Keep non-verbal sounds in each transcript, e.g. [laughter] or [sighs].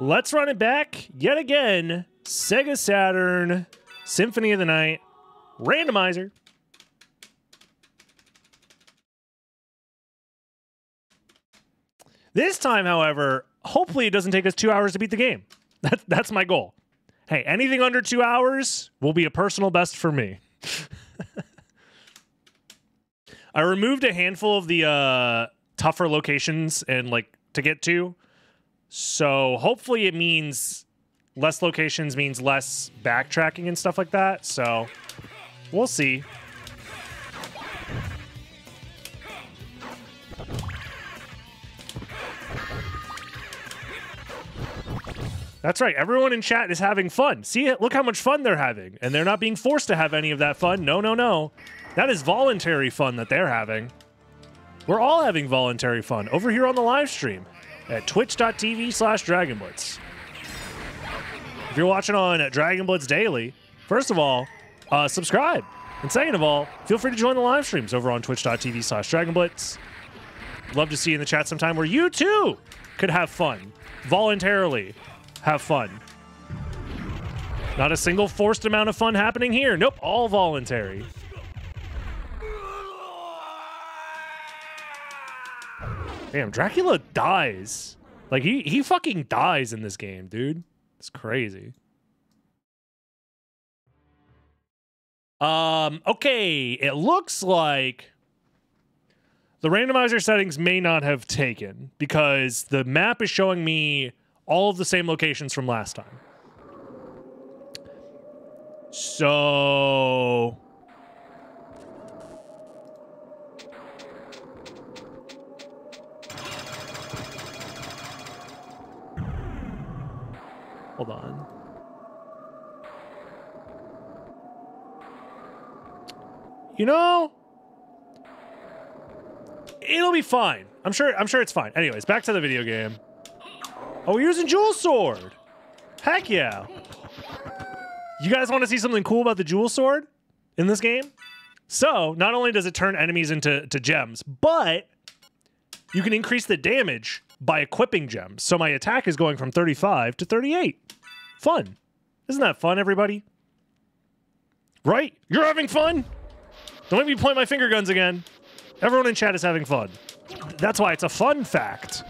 Let's run it back yet again. Sega Saturn, Symphony of the Night, randomizer. This time, however, hopefully it doesn't take us two hours to beat the game. [laughs] That, that's my goal. Hey, anything under two hours will be a personal best for me. [laughs] I removed a handful of the uh, tougher locations and like to get to. So hopefully it means less locations means less backtracking and stuff like that. So we'll see. That's right. Everyone in chat is having fun. See it? Look how much fun they're having. And they're not being forced to have any of that fun. No, no, no. That is voluntary fun that they're having. We're all having voluntary fun over here on the live stream at twitch.tv slash dragonblitz. If you're watching on Dragon Blitz Daily, first of all, uh, subscribe. And second of all, feel free to join the live streams over on twitch.tv slash dragonblitz. Love to see you in the chat sometime where you too could have fun voluntarily have fun. Not a single forced amount of fun happening here. Nope, all voluntary. Damn, Dracula dies. Like he he fucking dies in this game, dude. It's crazy. Um, okay, it looks like the randomizer settings may not have taken because the map is showing me all of the same locations from last time. So Hold on. You know, it'll be fine. I'm sure I'm sure it's fine. Anyways, back to the video game. Oh, we're using Jewel Sword. Heck yeah. You guys want to see something cool about the Jewel Sword in this game? So, not only does it turn enemies into to gems, but you can increase the damage by equipping gems. So my attack is going from 35 to 38. Fun. Isn't that fun, everybody? Right? You're having fun? Don't make me point my finger guns again. Everyone in chat is having fun. That's why it's a fun fact.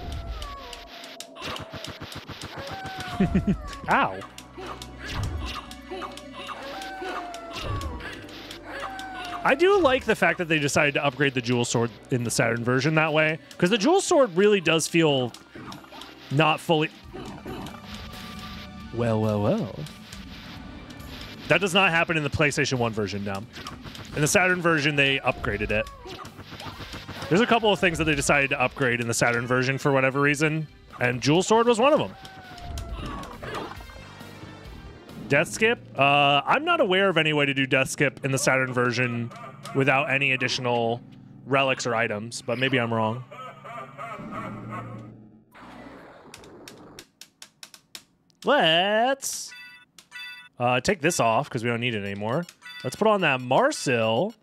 [laughs] Ow. I do like the fact that they decided to upgrade the Jewel Sword in the Saturn version that way, because the Jewel Sword really does feel not fully. Well, well, well. That does not happen in the PlayStation 1 version now. In the Saturn version, they upgraded it. There's a couple of things that they decided to upgrade in the Saturn version for whatever reason, and Jewel Sword was one of them. Death skip? Uh, I'm not aware of any way to do death skip in the Saturn version without any additional relics or items, but maybe I'm wrong. Let's uh, take this off because we don't need it anymore. Let's put on that Marsil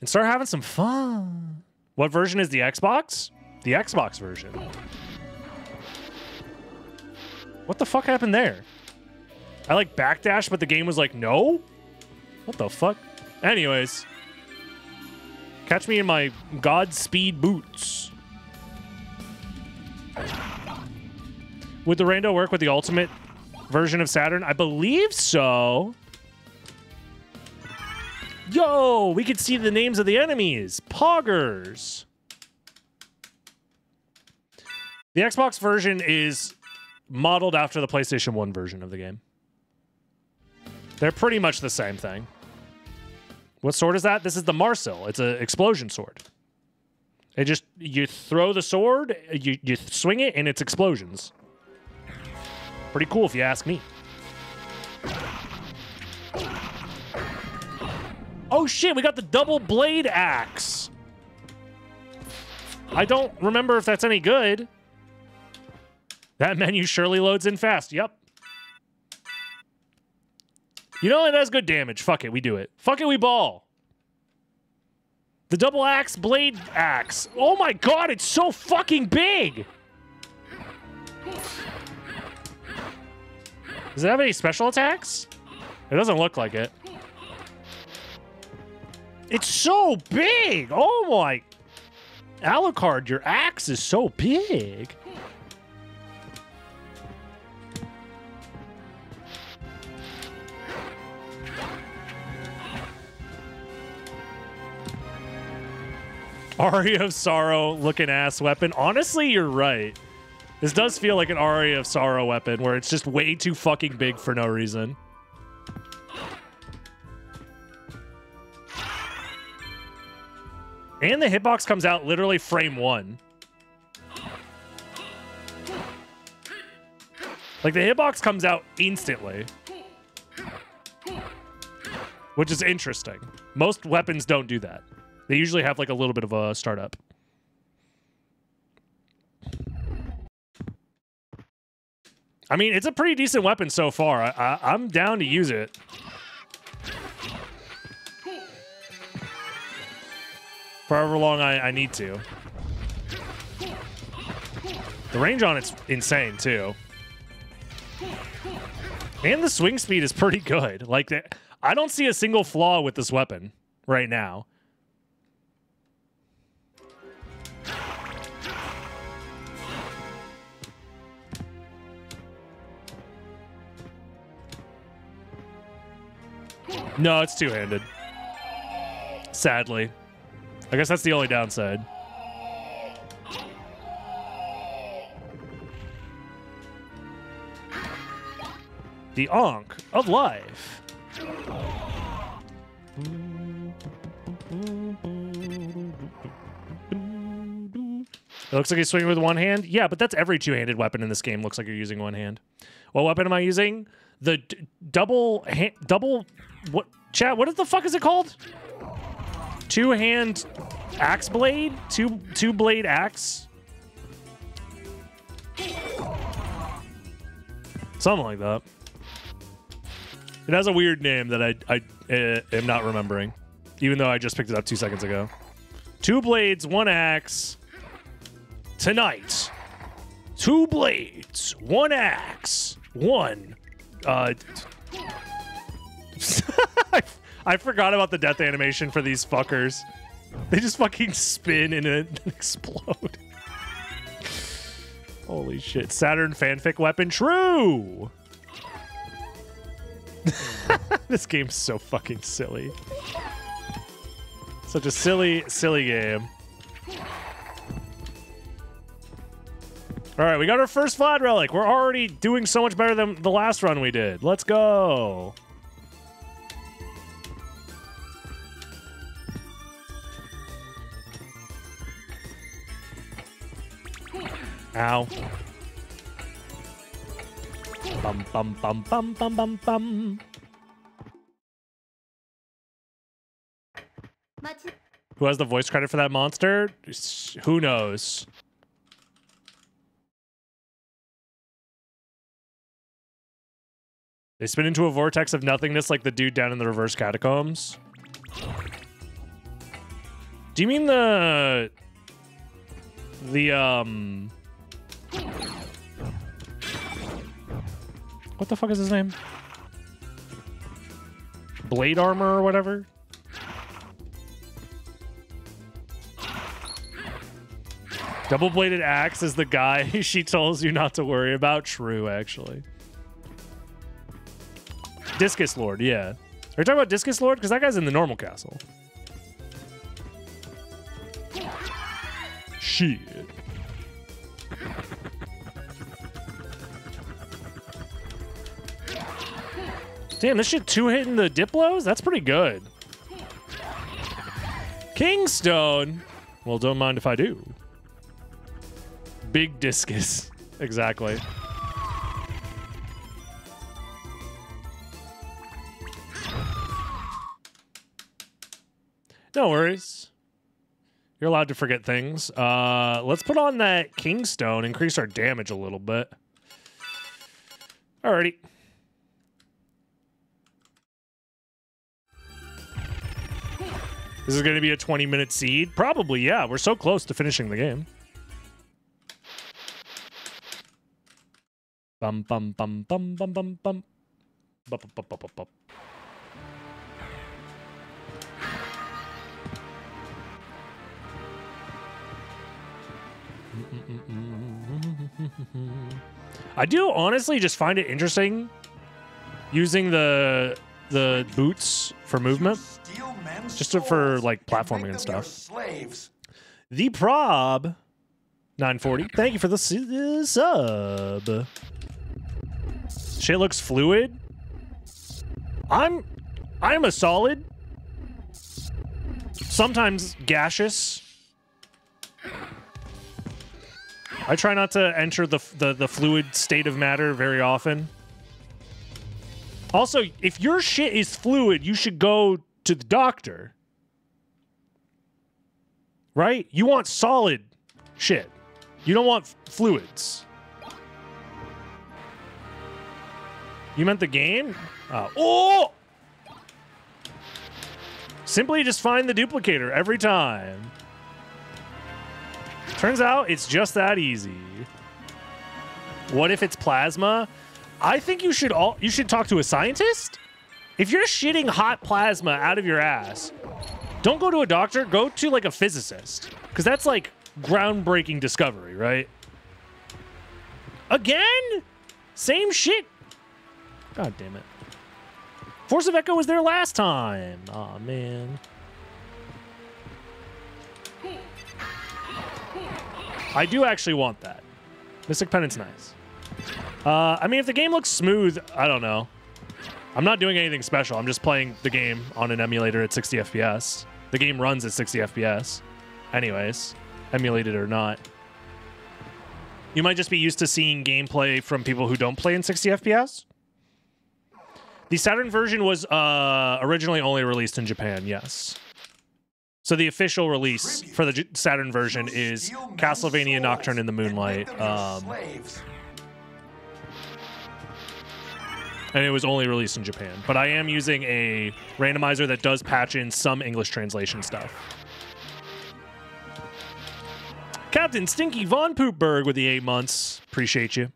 and start having some fun. What version is the Xbox? The Xbox version. What the fuck happened there? I like backdash, but the game was like, no? What the fuck? Anyways. Catch me in my Godspeed boots. Would the rando work with the ultimate version of Saturn? I believe so. Yo, we could see the names of the enemies. Poggers. The Xbox version is modeled after the PlayStation 1 version of the game. They're pretty much the same thing. What sword is that? This is the Marsil. It's an explosion sword. It just you throw the sword, you you swing it, and it's explosions. Pretty cool if you ask me. Oh shit, we got the double blade axe. I don't remember if that's any good. That menu surely loads in fast. Yep. You know, it has good damage. Fuck it, we do it. Fuck it, we ball. The double axe blade axe. Oh my god, it's so fucking big. Does it have any special attacks? It doesn't look like it. It's so big! Oh my... Alucard, your axe is so big. Aria of Sorrow looking ass weapon. Honestly, you're right. This does feel like an Aria of Sorrow weapon where it's just way too fucking big for no reason. And the hitbox comes out literally frame one. Like the hitbox comes out instantly. Which is interesting. Most weapons don't do that. They usually have like a little bit of a startup. I mean, it's a pretty decent weapon so far. I, I, am down to use it. For however long I, I need to. The range on it's insane, too. And the swing speed is pretty good. Like, I don't see a single flaw with this weapon right now. No, it's two-handed. Sadly. I guess that's the only downside. The Ankh of Life. It looks like he's swinging with one hand. Yeah, but that's every two-handed weapon in this game. Looks like you're using one hand. What weapon am I using? The double double what chat? What the fuck is it called? Two hand axe blade? Two two blade axe? Something like that. It has a weird name that I I uh, am not remembering, even though I just picked it up two seconds ago. Two blades, one axe. Tonight, two blades, one axe, one. Uh, [laughs] I, forgot about the death animation for these fuckers. They just fucking spin and, and [laughs] explode. Holy shit. Saturn fanfic weapon true! [laughs] this game's so fucking silly. Such a silly, silly game. All right, we got our first Vlad relic. We're already doing so much better than the last run we did. Let's go. Ow. Bum bum bum bum bum bum bum. Who has the voice credit for that monster? Who knows? They spin into a vortex of nothingness like the dude down in the reverse catacombs. Do you mean the... The, um... What the fuck is his name? Blade armor or whatever? Double-bladed axe is the guy [laughs] she tells you not to worry about. True, actually. Discus Lord, yeah. Are you talking about Discus Lord? Because that guy's in the normal castle. Shit. Damn, this shit two hitting the Diplos? That's pretty good. Kingstone. Well, don't mind if I do. Big discus. [laughs] exactly. No worries. You're allowed to forget things. Uh, let's put on that Kingstone, increase our damage a little bit. Alrighty. This is going to be a 20 minute seed? Probably, yeah. We're so close to finishing the game. Bum bum bum bum bum bum bum. Bum, bum, bum, bum, bum. I do honestly just find it interesting using the the boots for movement, just for like platforming and stuff. The prob 940. Thank you for the sub. Shit looks fluid. I'm I'm a solid. Sometimes gaseous. I try not to enter the, the the fluid state of matter very often. Also, if your shit is fluid, you should go to the doctor. Right? You want solid shit. You don't want fluids. You meant the game? Oh. oh! Simply just find the duplicator every time. Turns out it's just that easy. What if it's plasma? I think you should all you should talk to a scientist. If you're shitting hot plasma out of your ass, don't go to a doctor, go to like a physicist. Cuz that's like groundbreaking discovery, right? Again? Same shit. God damn it. Force of Echo was there last time. Aw, man. I do actually want that. Mystic Pendant's nice. Uh, I mean, if the game looks smooth, I don't know. I'm not doing anything special. I'm just playing the game on an emulator at 60 FPS. The game runs at 60 FPS. Anyways, emulated or not. You might just be used to seeing gameplay from people who don't play in 60 FPS. The Saturn version was uh, originally only released in Japan, yes. So the official release for the Saturn version is Castlevania Nocturne in the Moonlight. Um, and it was only released in Japan. But I am using a randomizer that does patch in some English translation stuff. Captain Stinky Von Poopberg with the eight months. Appreciate you.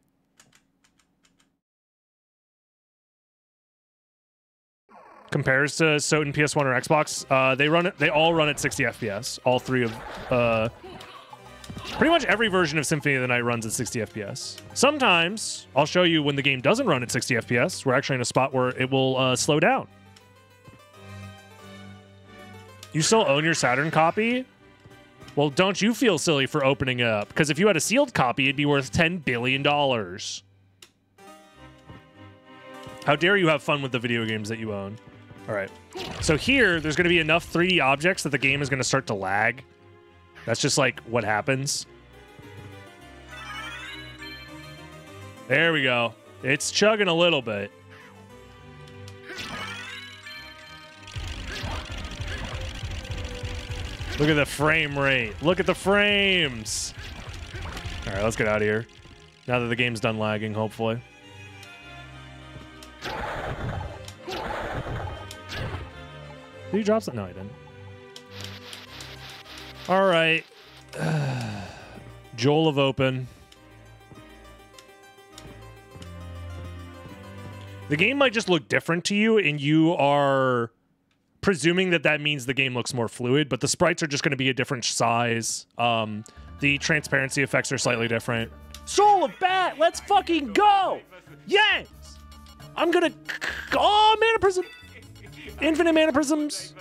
Compares to SotN PS1 or Xbox, uh, they run it. They all run at 60 FPS. All three of, uh, pretty much every version of Symphony of the Night runs at 60 FPS. Sometimes I'll show you when the game doesn't run at 60 FPS. We're actually in a spot where it will uh, slow down. You still own your Saturn copy? Well, don't you feel silly for opening it up? Because if you had a sealed copy, it'd be worth $10 billion. How dare you have fun with the video games that you own? All right. So here, there's going to be enough 3D objects that the game is going to start to lag. That's just like what happens. There we go. It's chugging a little bit. Look at the frame rate. Look at the frames. All right, let's get out of here. Now that the game's done lagging, hopefully. Did he drop something? No, he didn't. All right. [sighs] Jewel of Open. The game might just look different to you, and you are presuming that that means the game looks more fluid, but the sprites are just going to be a different size. Um, the transparency effects are slightly different. Soul of Bat, let's fucking go! Yes! I'm gonna. Oh, Mana Prism! Infinite Mana Prisms!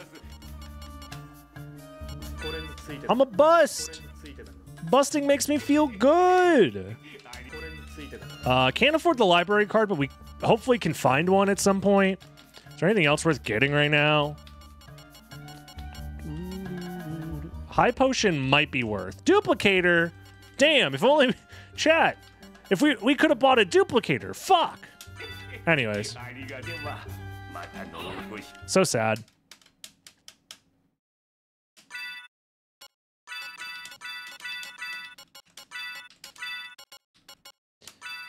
I'm a bust. Busting makes me feel good. Uh, can't afford the library card, but we hopefully can find one at some point. Is there anything else worth getting right now? High potion might be worth. Duplicator. Damn, if only [laughs] chat. If we we could have bought a duplicator. Fuck. Anyways. [laughs] So sad.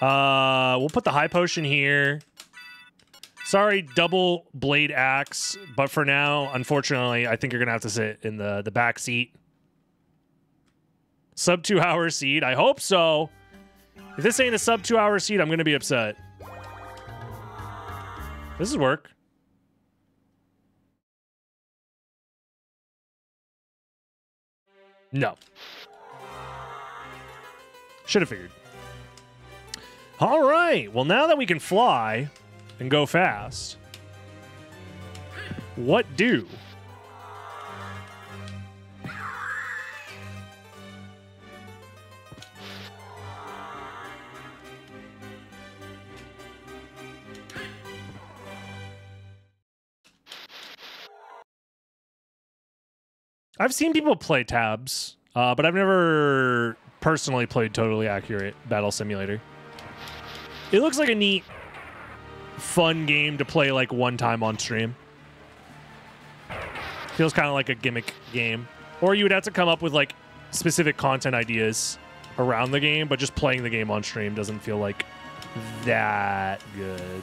Uh, we'll put the high potion here. Sorry, double blade axe, but for now, unfortunately, I think you're gonna have to sit in the the back seat. Sub two hour seat. I hope so. If this ain't a sub two hour seat, I'm gonna be upset. This is work. No. Should have figured. All right. Well, now that we can fly and go fast, what do? I've seen people play TABS, uh, but I've never personally played totally accurate Battle Simulator. It looks like a neat, fun game to play like one time on stream. Feels kind of like a gimmick game. Or you would have to come up with like specific content ideas around the game, but just playing the game on stream doesn't feel like that good.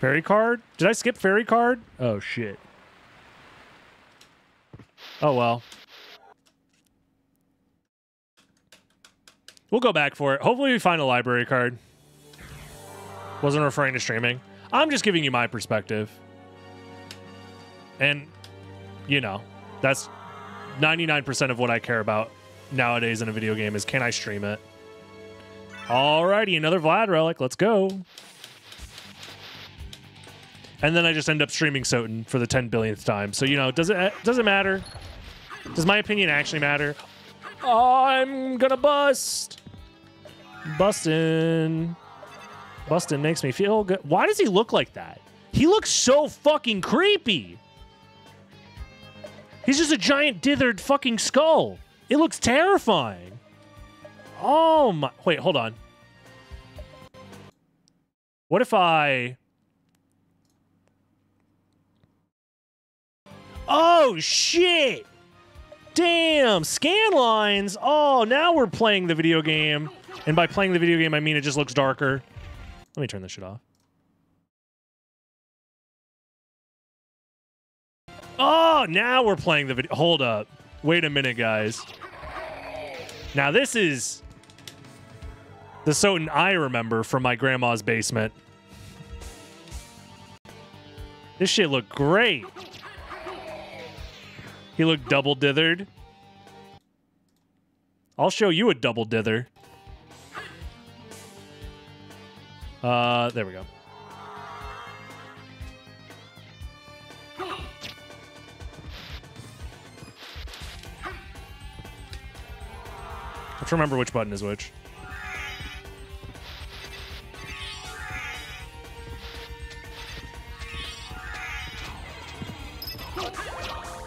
Fairy card? Did I skip fairy card? Oh shit. Oh well. We'll go back for it. Hopefully we find a library card. Wasn't referring to streaming. I'm just giving you my perspective. And, you know, that's 99% of what I care about nowadays in a video game is can I stream it? Alrighty, another Vlad relic. Let's go. And then I just end up streaming SotN for the 10 billionth time. So, you know, does it uh, does it matter? Does my opinion actually matter? I'm gonna bust. Bustin'. Bustin' makes me feel good. Why does he look like that? He looks so fucking creepy. He's just a giant dithered fucking skull. It looks terrifying. Oh my. Wait, hold on. What if I. Oh shit! Damn, scan lines. Oh, now we're playing the video game. And by playing the video game, I mean it just looks darker. Let me turn this shit off. Oh, now we're playing the video. Hold up. Wait a minute, guys. Now, this is the SotN I remember from my grandma's basement. This shit looked great. He looked double dithered. I'll show you a double dither. Uh, there we go. I have to remember which button is which.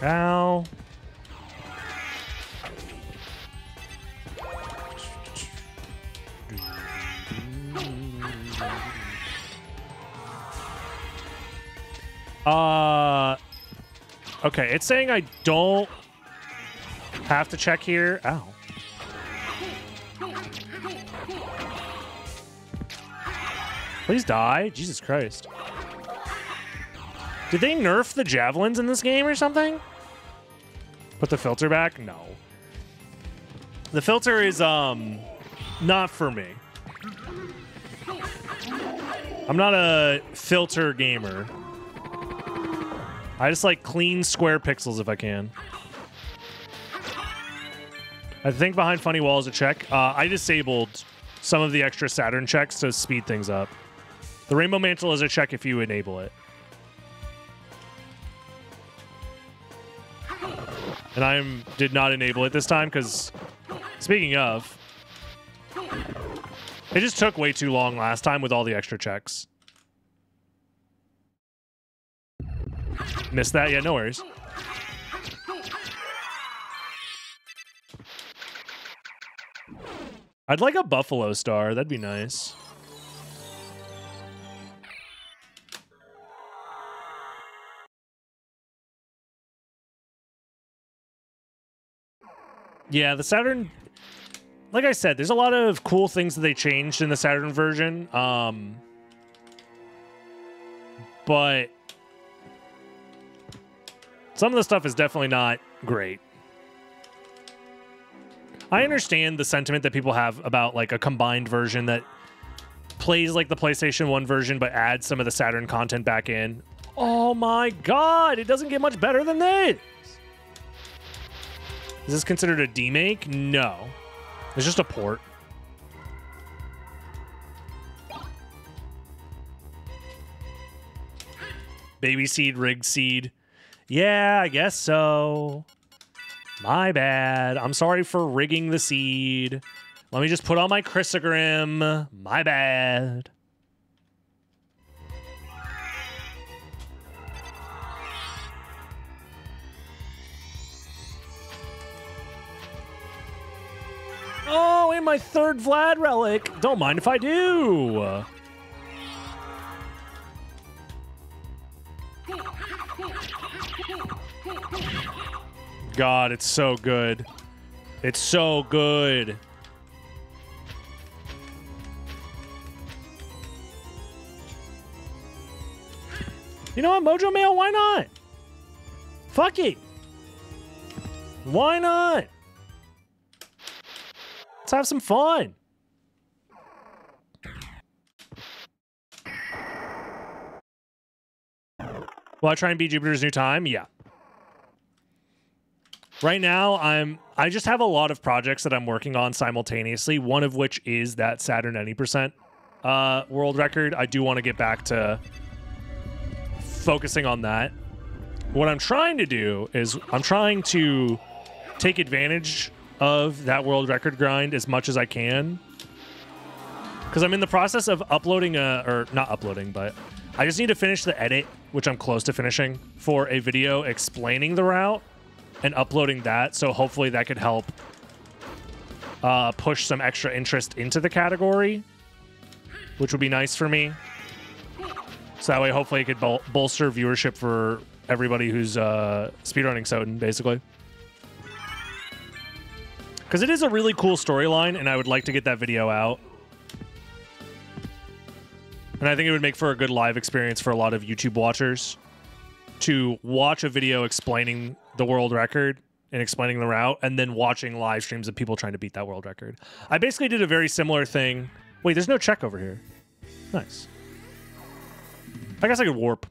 Ow. Uh, okay, it's saying I don't have to check here. Ow. Please die. Jesus Christ. Did they nerf the javelins in this game or something? Put the filter back? No. The filter is, um, not for me. I'm not a filter gamer. I just like clean square pixels if I can. I think behind funny wall is a check. Uh, I disabled some of the extra Saturn checks to speed things up. The Rainbow Mantle is a check if you enable it. And I did not enable it this time because, speaking of, it just took way too long last time with all the extra checks. Missed that? Yeah, no worries. I'd like a Buffalo Star. That'd be nice. Yeah, the Saturn like I said, there's a lot of cool things that they changed in the Saturn version. Um but some of the stuff is definitely not great. I understand the sentiment that people have about like a combined version that plays like the PlayStation 1 version but adds some of the Saturn content back in. Oh my god, it doesn't get much better than this. Is this considered a demake? No. It's just a port. Baby seed, rig seed. Yeah, I guess so. My bad. I'm sorry for rigging the seed. Let me just put on my Crissaegrim. My bad. Oh, and my third Vlad relic. Don't mind if I do. God, it's so good. It's so good. You know what, Mojo Mail? Why not? Fuck it. Why not? Let's have some fun. Will I try and beat Jupiter's New Time? Yeah. Right now, I'm I just have a lot of projects that I'm working on simultaneously. One of which is that Saturn 90% uh, world record. I do want to get back to focusing on that. What I'm trying to do is I'm trying to take advantage of that world record grind as much as I can. Because I'm in the process of uploading a, or not uploading, but I just need to finish the edit, which I'm close to finishing, for a video explaining the route and uploading that. So hopefully that could help uh, push some extra interest into the category, which would be nice for me. So that way, hopefully, it could bol bolster viewership for everybody who's uh, speedrunning SotN, basically. Because it is a really cool storyline, and I would like to get that video out. And I think it would make for a good live experience for a lot of YouTube watchers to watch a video explaining the world record and explaining the route, and then watching live streams of people trying to beat that world record. I basically did a very similar thing. Wait, there's no check over here. Nice. I guess I could warp.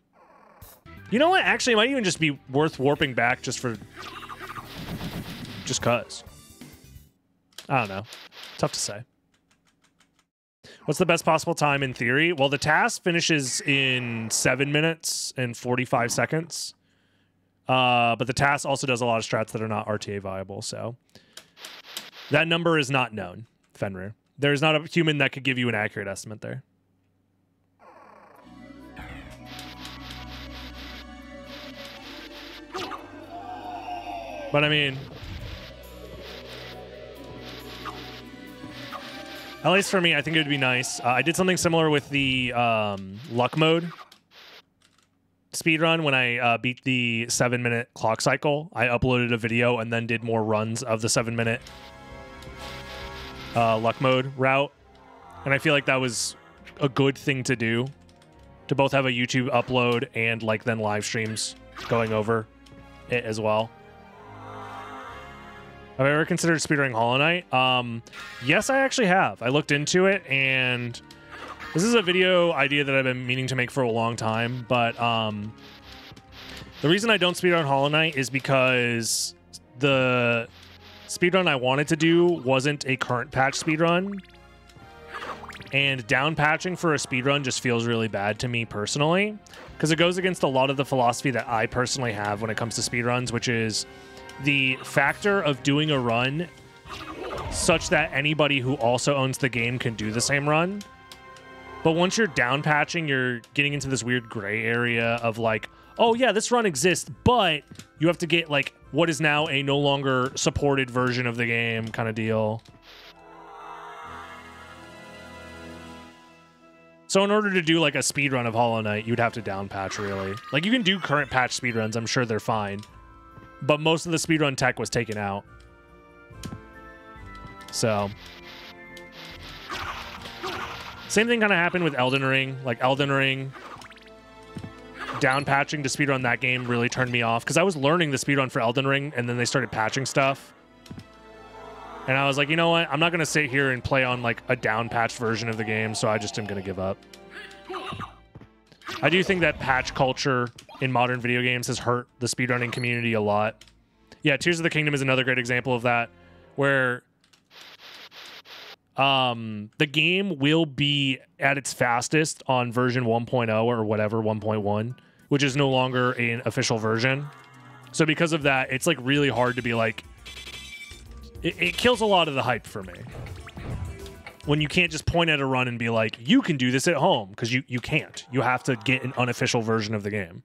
You know what? Actually, it might even just be worth warping back just for... Just cuz. I don't know. Tough to say. What's the best possible time in theory? Well, the TAS finishes in 7 minutes and 45 seconds. Uh, but the TAS also does a lot of strats that are not RTA viable, so... That number is not known, Fenrir. There's not a human that could give you an accurate estimate there. But I mean, at least for me, I think it would be nice. Uh, I did something similar with the um, luck mode speed run when I uh, beat the seven minute clock cycle. I uploaded a video and then did more runs of the seven minute uh, luck mode route. And I feel like that was a good thing to do to both have a YouTube upload and like then live streams going over it as well. Have I ever considered speedrunning Hollow Knight? Um, yes, I actually have. I looked into it, and this is a video idea that I've been meaning to make for a long time. But um, the reason I don't speedrun Hollow Knight is because the speedrun I wanted to do wasn't a current patch speedrun. And down patching for a speedrun just feels really bad to me personally. Because it goes against a lot of the philosophy that I personally have when it comes to speedruns, which is the factor of doing a run such that anybody who also owns the game can do the same run. But once you're down patching, you're getting into this weird gray area of like, oh yeah, this run exists, but you have to get like what is now a no longer supported version of the game kind of deal. So in order to do like a speed run of Hollow Knight, you'd have to down patch really. Like you can do current patch speed runs, I'm sure they're fine but most of the speed run tech was taken out. So. Same thing kind of happened with Elden Ring. Like Elden Ring, down patching to speedrun that game really turned me off because I was learning the speedrun for Elden Ring and then they started patching stuff. And I was like, you know what? I'm not going to sit here and play on like a down patched version of the game, so I just am going to give up. I do think that patch culture in modern video games has hurt the speedrunning community a lot. Yeah, Tears of the Kingdom is another great example of that, where um, the game will be at its fastest on version 1.0 or whatever 1.1, which is no longer an official version. So because of that, it's like really hard to be like. It, it kills a lot of the hype for me when you can't just point at a run and be like, you can do this at home because you you can't. You have to get an unofficial version of the game.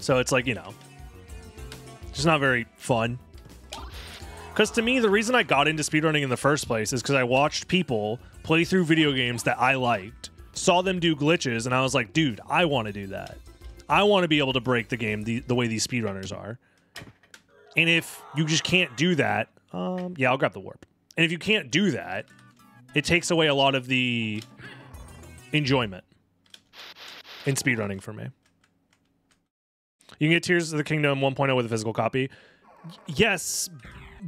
So it's like you know, just not very fun. Because to me, the reason I got into speedrunning in the first place is because I watched people play through video games that I liked, saw them do glitches, and I was like, dude, I want to do that. I want to be able to break the game the, the way these speedrunners are. And if you just can't do that, um, yeah, I'll grab the warp. And if you can't do that, it takes away a lot of the enjoyment in speedrunning for me. You can get Tears of the Kingdom 1.0 with a physical copy. Yes,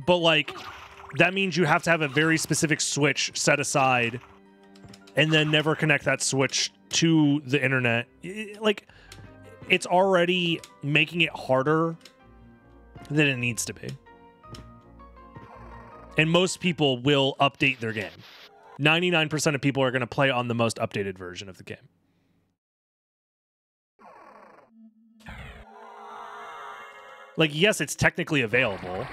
but like that means you have to have a very specific switch set aside and then never connect that switch to the internet. Like it's already making it harder than it needs to be. And most people will update their game. 99% of people are going to play on the most updated version of the game. Like, yes, it's technically available,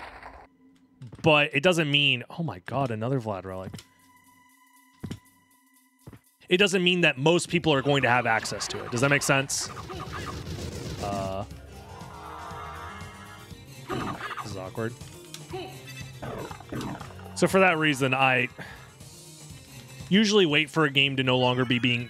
but it doesn't mean, oh my god, another Vlad relic. It doesn't mean that most people are going to have access to it. Does that make sense? Uh, this is awkward. So for that reason, I usually wait for a game to no longer be being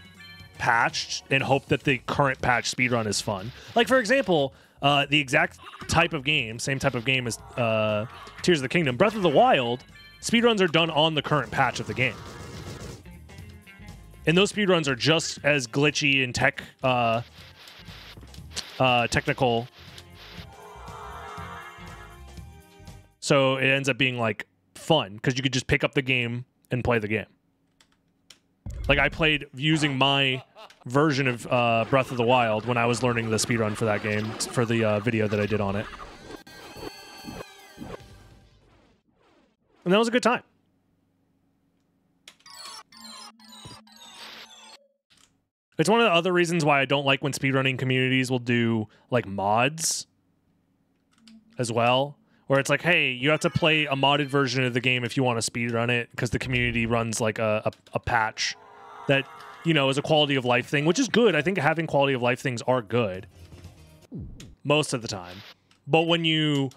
patched and hope that the current patch speedrun is fun. Like for example, uh, the exact type of game, same type of game as uh, Tears of the Kingdom, Breath of the Wild, speedruns are done on the current patch of the game. And those speedruns are just as glitchy and tech uh, uh, technical So it ends up being like fun because you could just pick up the game and play the game. Like I played using my version of uh, Breath of the Wild when I was learning the speedrun for that game for the uh, video that I did on it. And that was a good time. It's one of the other reasons why I don't like when speedrunning communities will do like mods as well where it's like, hey, you have to play a modded version of the game if you want to speedrun it because the community runs like a, a, a patch that you know is a quality of life thing, which is good. I think having quality of life things are good most of the time. But when you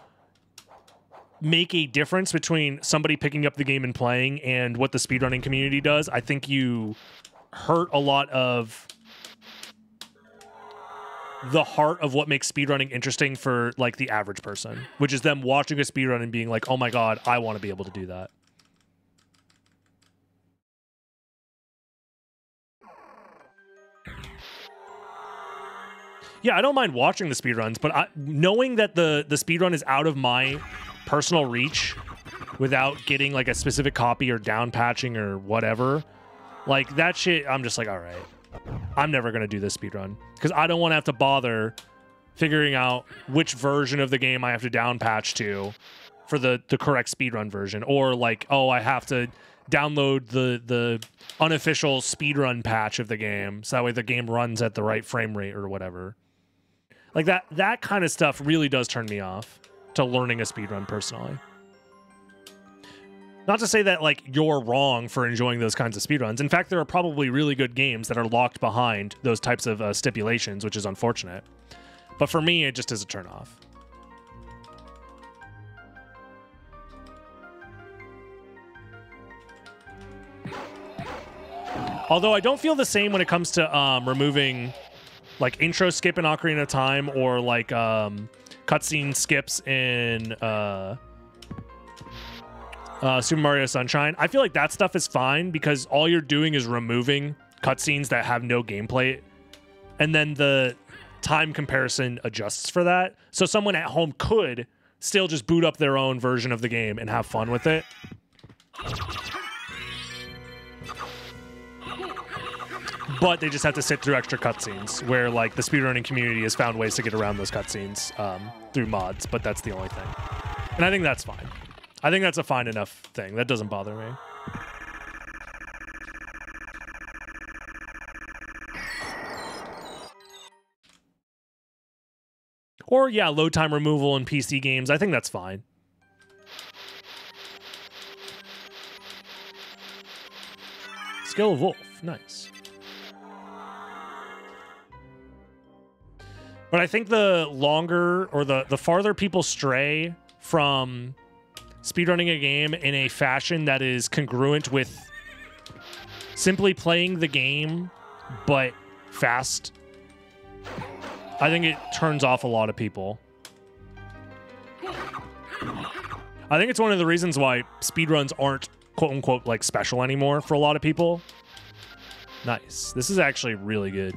make a difference between somebody picking up the game and playing and what the speedrunning community does, I think you hurt a lot of the heart of what makes speedrunning interesting for like the average person, which is them watching a speedrun and being like, "Oh my god, I want to be able to do that." Yeah, I don't mind watching the speedruns, but I, knowing that the the speedrun is out of my personal reach without getting like a specific copy or down patching or whatever, like that shit, I'm just like, all right. I'm never going to do this speed run because I don't want to have to bother figuring out which version of the game I have to down patch to for the the correct speed run version or like oh I have to download the the unofficial speed run patch of the game so that way the game runs at the right frame rate or whatever. Like that that kind of stuff really does turn me off to learning a speedrun personally. Not to say that like you're wrong for enjoying those kinds of speedruns. In fact, there are probably really good games that are locked behind those types of uh, stipulations, which is unfortunate. But for me, it just is a turnoff. Although I don't feel the same when it comes to um, removing like intro skip in Ocarina of Time or like um, cutscene skips in uh, uh, Super Mario Sunshine. I feel like that stuff is fine because all you're doing is removing cutscenes that have no gameplay, and then the time comparison adjusts for that. So someone at home could still just boot up their own version of the game and have fun with it. But they just have to sit through extra cutscenes where like the speedrunning community has found ways to get around those cutscenes um, through mods, but that's the only thing. And I think that's fine. I think that's a fine enough thing. That doesn't bother me. Or yeah, load time removal in PC games. I think that's fine. Skill of Wolf. Nice. But I think the longer or the the farther people stray from speedrunning a game in a fashion that is congruent with simply playing the game but fast, I think it turns off a lot of people. I think it's one of the reasons why speedruns aren't quote unquote like special anymore for a lot of people. Nice. This is actually really good.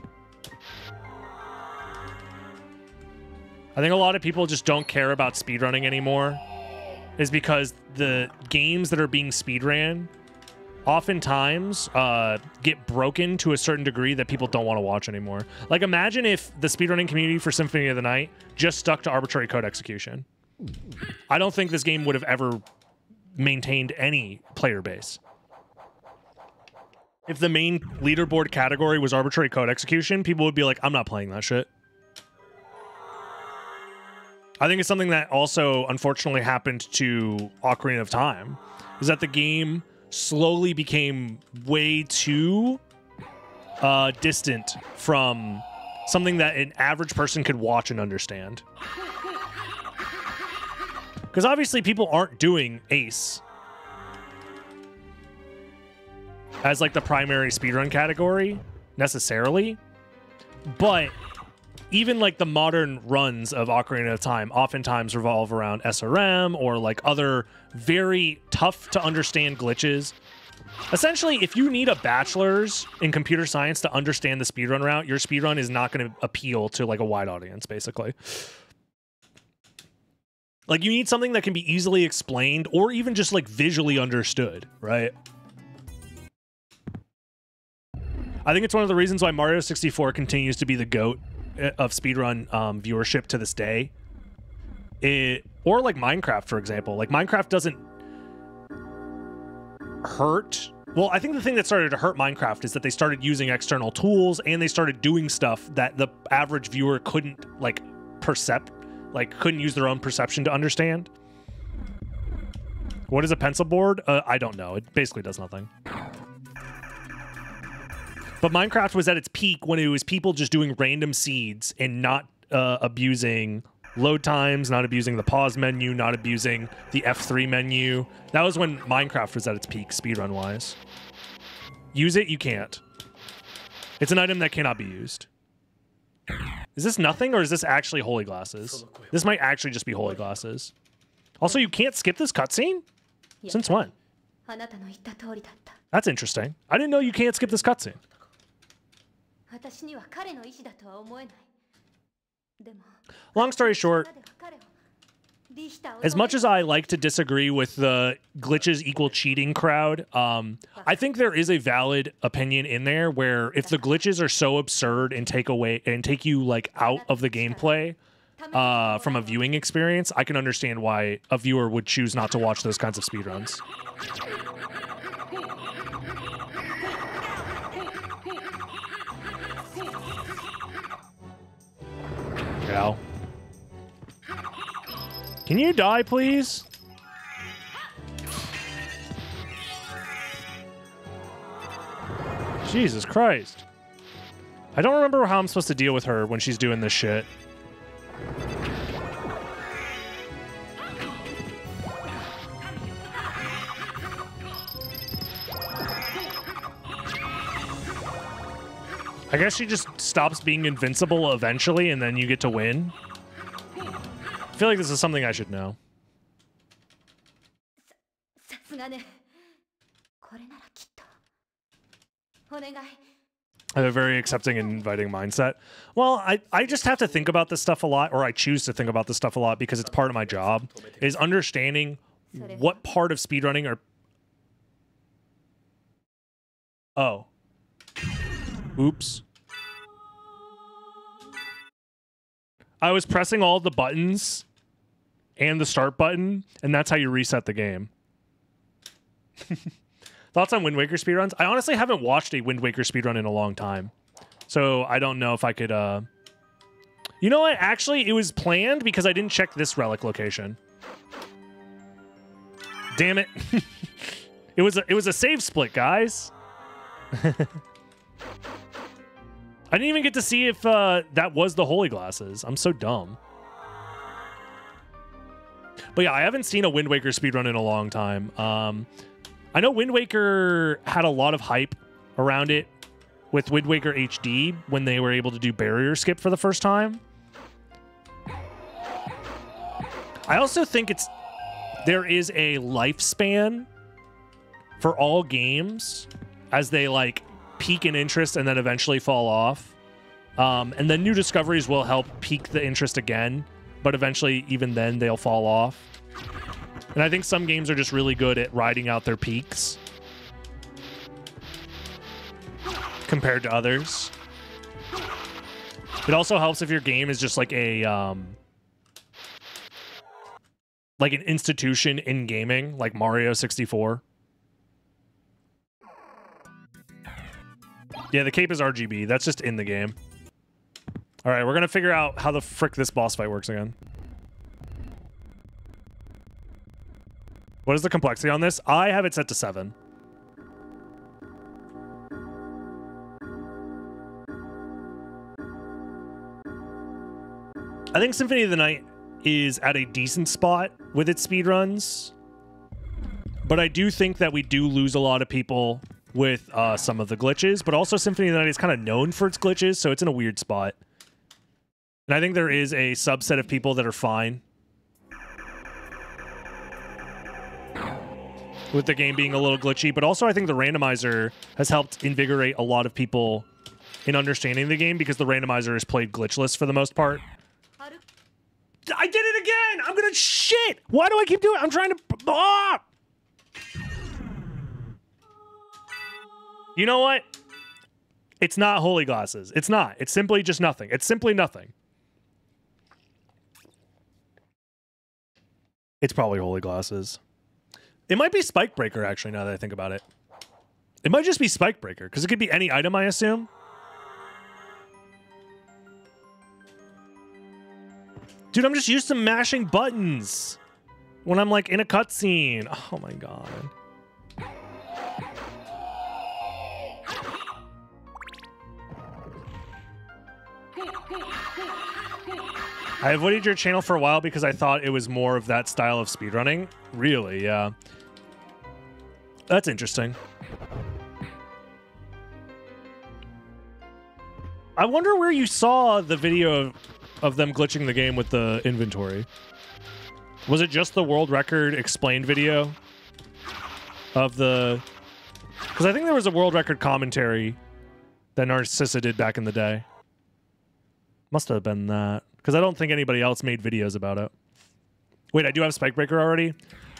I think a lot of people just don't care about speedrunning anymore is because the games that are being speedran oftentimes uh, get broken to a certain degree that people don't want to watch anymore. Like imagine if the speedrunning community for Symphony of the Night just stuck to arbitrary code execution. I don't think this game would have ever maintained any player base. If the main leaderboard category was arbitrary code execution, people would be like, I'm not playing that shit. I think it's something that also unfortunately happened to Ocarina of Time is that the game slowly became way too uh, distant from something that an average person could watch and understand. Because obviously people aren't doing Ace as like the primary speedrun category necessarily, but even like the modern runs of Ocarina of Time oftentimes revolve around SRM or like other very tough to understand glitches. Essentially, if you need a bachelor's in computer science to understand the speedrun route, your speedrun is not going to appeal to like a wide audience, basically. Like you need something that can be easily explained or even just like visually understood, right? I think it's one of the reasons why Mario 64 continues to be the GOAT of speedrun um, viewership to this day. It, or like Minecraft, for example. Like Minecraft doesn't hurt. Well, I think the thing that started to hurt Minecraft is that they started using external tools and they started doing stuff that the average viewer couldn't like percept, like couldn't use their own perception to understand. What is a pencil board? Uh, I don't know. It basically does nothing. But Minecraft was at its peak when it was people just doing random seeds and not uh, abusing load times, not abusing the pause menu, not abusing the F3 menu. That was when Minecraft was at its peak speedrun wise. Use it, you can't. It's an item that cannot be used. Is this nothing or is this actually holy glasses? This might actually just be holy glasses. Also, you can't skip this cutscene? Since when? That's interesting. I didn't know you can't skip this cutscene. 私には彼の意思だとは思えないでも Long story short, なぜか彼をリヒターを as much as I like to disagree with the glitches equal cheating crowd, um, I think there is a valid opinion in there where if the glitches are so absurd and take away and take you like out of the gameplay uh, from a viewing experience, I can understand why a viewer would choose not to watch those kinds of speedruns. Can you die, please? Jesus Christ. I don't remember how I'm supposed to deal with her when she's doing this shit. I guess she just stops being invincible eventually, and then you get to win. I feel like this is something I should know. I have a very accepting and inviting mindset. Well, I, I just have to think about this stuff a lot, or I choose to think about this stuff a lot because it's part of my job, is understanding what part of speedrunning are... Oh. Oops. I was pressing all the buttons and the start button, and that's how you reset the game. [laughs] Thoughts on Wind Waker speedruns? I honestly haven't watched a Wind Waker speedrun in a long time. So I don't know if I could uh You know what? Actually, it was planned because I didn't check this relic location. Damn it. [laughs] it was a, it was a save split, guys. [laughs] I didn't even get to see if uh, that was the holy glasses. I'm so dumb. But yeah, I haven't seen a Wind Waker speedrun in a long time. Um, I know Wind Waker had a lot of hype around it with Wind Waker HD when they were able to do barrier skip for the first time. I also think it's there is a lifespan for all games as they like peak in interest and then eventually fall off. Um, and then new discoveries will help peak the interest again, but eventually, even then, they'll fall off. And I think some games are just really good at riding out their peaks compared to others. It also helps if your game is just like a um, like an institution in gaming, like Mario 64. Yeah, the cape is RGB. That's just in the game. All right, we're gonna figure out how the frick this boss fight works again. What is the complexity on this? I have it set to seven. I think Symphony of the Night is at a decent spot with its speedruns. But I do think that we do lose a lot of people with uh, some of the glitches. But also Symphony of the Night is kind of known for its glitches, so it's in a weird spot. And I think there is a subset of people that are fine with the game being a little glitchy, but also I think the randomizer has helped invigorate a lot of people in understanding the game because the randomizer is played glitchless for the most part. I did it again! I'm gonna shit! Why do I keep doing it? I'm trying to. Ah! You know what? It's not holy glasses. It's not. It's simply just nothing. It's simply nothing. It's probably holy glasses. It might be Spike Breaker, actually, now that I think about it. It might just be Spike Breaker, because it could be any item, I assume. Dude, I'm just used to mashing buttons when I'm, like, in a cutscene. Oh, my God. I avoided your channel for a while because I thought it was more of that style of speedrunning. Really, yeah. That's interesting. I wonder where you saw the video of, of them glitching the game with the inventory. Was it just the world record explained video of the... Because I think there was a world record commentary that Narcissa did back in the day. Must have been that. Because I don't think anybody else made videos about it. Wait, I do have Spike Breaker already?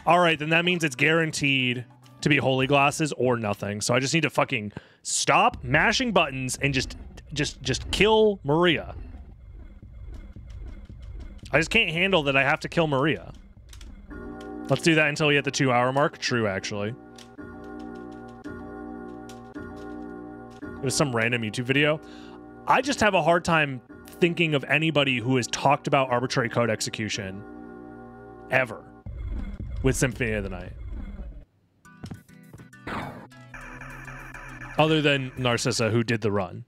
All right, then that means it's guaranteed to be holy glasses or nothing. So I just need to fucking stop mashing buttons and just just just kill Maria. I just can't handle that I have to kill Maria. Let's do that until we hit the two hour mark. True, actually. It was some random YouTube video. I just have a hard time thinking of anybody who has talked about arbitrary code execution ever with Symphony of the Night. Other than Narcissa, who did the run.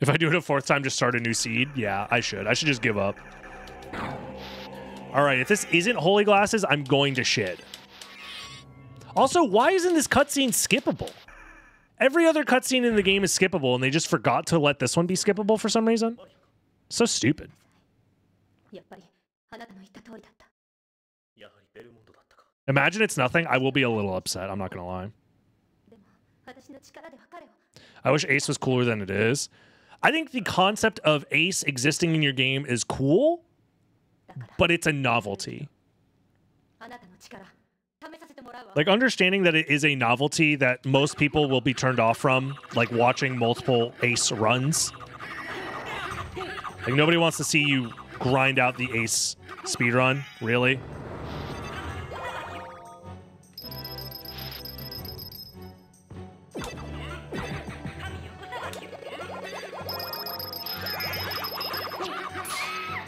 If I do it a fourth time, just start a new seed? Yeah, I should. I should just give up. All right, if this isn't Holy Glasses, I'm going to shit. Also, why isn't this cutscene skippable? Every other cutscene in the game is skippable, and they just forgot to let this one be skippable for some reason. So stupid. Imagine it's nothing. I will be a little upset. I'm not going to lie. I wish Ace was cooler than it is. I think the concept of Ace existing in your game is cool, but it's a novelty. Like understanding that it is a novelty that most people will be turned off from, like watching multiple Ace runs. Like nobody wants to see you grind out the Ace speedrun, really.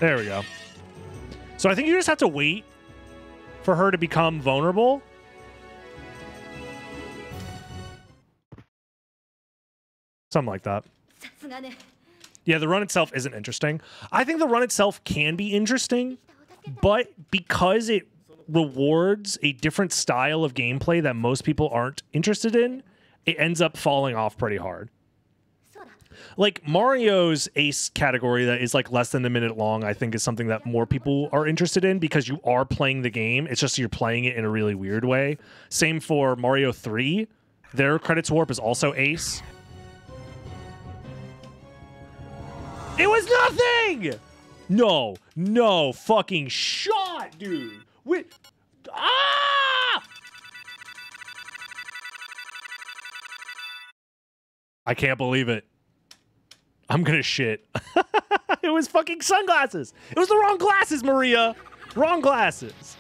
There we go. So I think you just have to wait for her to become vulnerable. Something like that. Yeah, the run itself isn't interesting. I think the run itself can be interesting, but because it rewards a different style of gameplay that most people aren't interested in, it ends up falling off pretty hard. Like Mario's ace category that is like less than a minute long, I think is something that more people are interested in because you are playing the game. It's just you're playing it in a really weird way. Same for Mario 3. Their credits warp is also ace. It was nothing! No, no fucking shot, dude. Wait. Ah! I can't believe it. I'm gonna shit. [laughs] it was fucking sunglasses. It was the wrong glasses, Maria. Wrong glasses.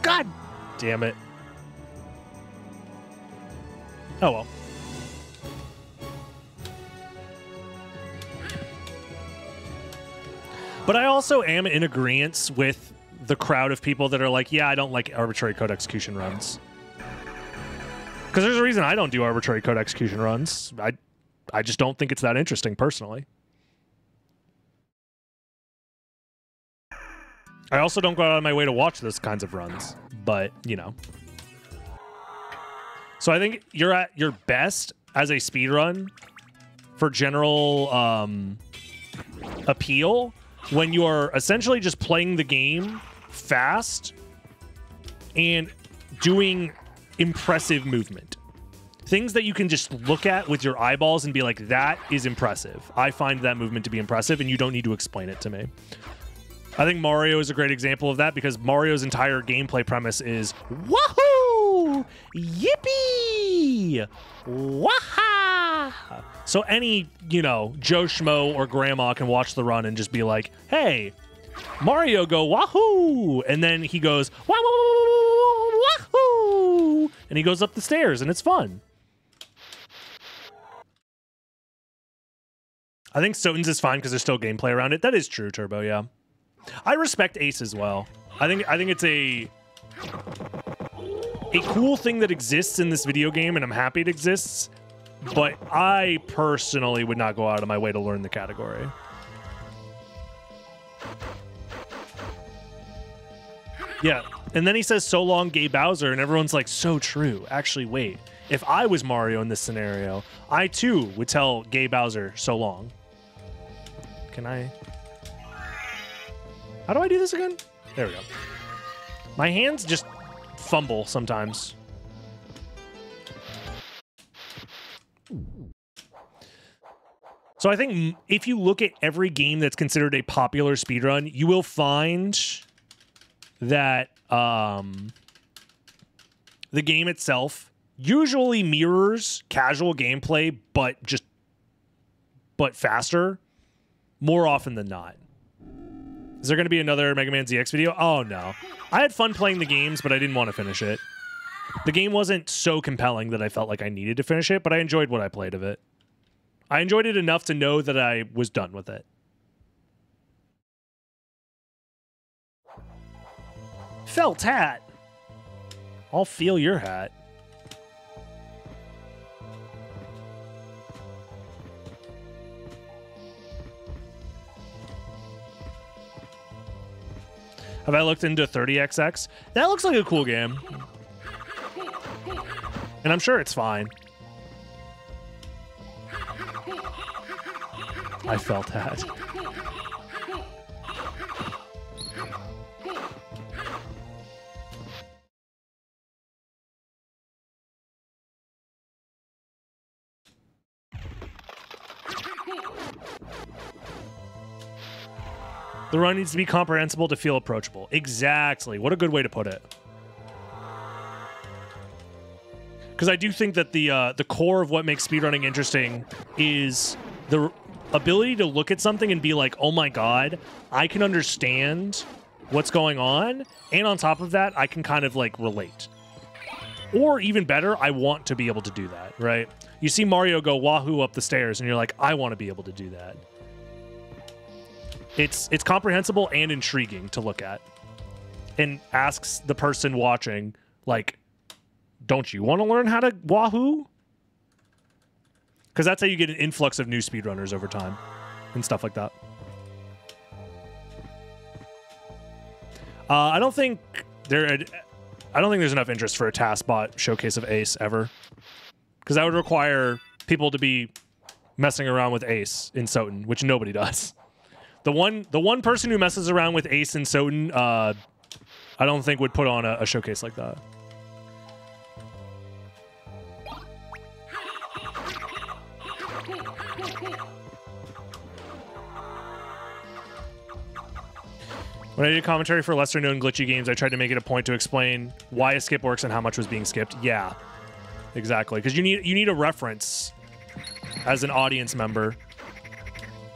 God damn it. Oh well. But I also am in agreement with the crowd of people that are like, yeah, I don't like arbitrary code execution runs. Because there's a reason I don't do arbitrary code execution runs. I, I just don't think it's that interesting personally. I also don't go out of my way to watch those kinds of runs, but you know. So I think you're at your best as a speed run for general um, appeal when you are essentially just playing the game fast and doing impressive movement. Things that you can just look at with your eyeballs and be like, that is impressive. I find that movement to be impressive, and you don't need to explain it to me. I think Mario is a great example of that because Mario's entire gameplay premise is Wahoo! Yippee! Waha! So any, you know, Joe Schmo or grandma can watch the run and just be like, hey, Mario go wahoo! And then he goes wah, wah, wah, wah, wahoo! And he goes up the stairs and it's fun. I think SotN's is fine because there's still gameplay around it. That is true, Turbo, yeah. I respect Ace as well. I think I think it's a a cool thing that exists in this video game, and I'm happy it exists. But I personally would not go out of my way to learn the category. Yeah, and then he says, "So long, Gay Bowser," and everyone's like, "So true." Actually, wait. If I was Mario in this scenario, I too would tell Gay Bowser, "So long." Can I? How do I do this again? There we go. My hands just fumble sometimes. So I think if you look at every game that's considered a popular speedrun, you will find that um, the game itself usually mirrors casual gameplay, but just but faster more often than not. Is there going to be another Mega Man ZX video? Oh no. I had fun playing the games, but I didn't want to finish it. The game wasn't so compelling that I felt like I needed to finish it, but I enjoyed what I played of it. I enjoyed it enough to know that I was done with it. Felt hat. I'll feel your hat. Have I looked into 30XX? That looks like a cool game. And I'm sure it's fine. I felt that. The run needs to be comprehensible to feel approachable. Exactly. What a good way to put it. Because I do think that the uh, the core of what makes speedrunning interesting is the ability to look at something and be like, "Oh my god, I can understand what's going on," and on top of that, I can kind of like relate. Or even better, I want to be able to do that. Right? You see Mario go wahoo up the stairs, and you're like, "I want to be able to do that." It's it's comprehensible and intriguing to look at, and asks the person watching like, "Don't you want to learn how to wahoo?" Because that's how you get an influx of new speedrunners over time, and stuff like that. Uh, I don't think there. I don't think there's enough interest for a TASbot showcase of Ace ever, because that would require people to be messing around with Ace in SotN, which nobody does. The one the one person who messes around with Ace and SotN, uh, I don't think would put on a, a showcase like that. When I did commentary for lesser known glitchy games, I tried to make it a point to explain why a skip works and how much was being skipped. Yeah. Exactly. Because you need you need a reference as an audience member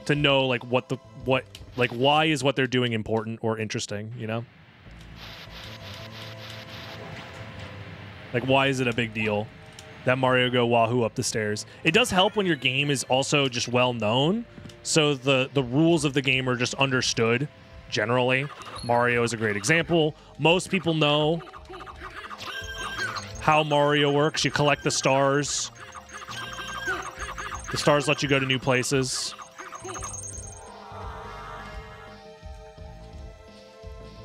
to know like what the what like why is what they're doing important or interesting, you know? Like why is it a big deal that Mario go wahoo up the stairs? It does help when your game is also just well known, so the the rules of the game are just understood generally. Mario is a great example. Most people know how Mario works. You collect the stars. The stars let you go to new places.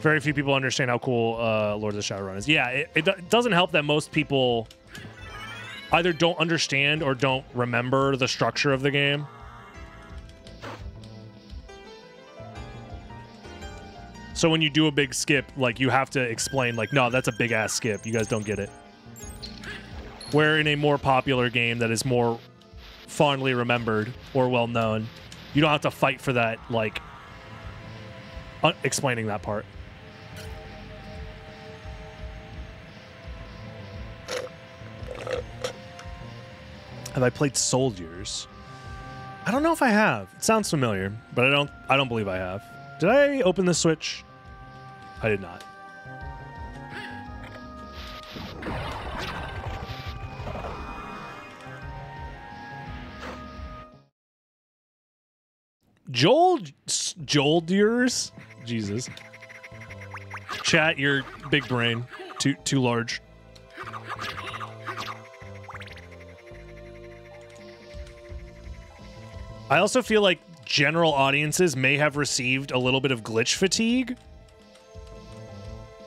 Very few people understand how cool uh, Lord of the Shadowrun is. Yeah, it, it, doesn't help that most people either don't understand or don't remember the structure of the game. So when you do a big skip, like you have to explain, like, no, that's a big ass skip. You guys don't get it. Where in a more popular game that is more fondly remembered or well known, you don't have to fight for that, like, explaining that part. Have I played Soldiers? I don't know if I have. It sounds familiar, but I don't. I don't believe I have. Did I open the Switch? I did not. Joel Joldiers? Jesus. Chat your big brain. Too too large. I also feel like general audiences may have received a little bit of glitch fatigue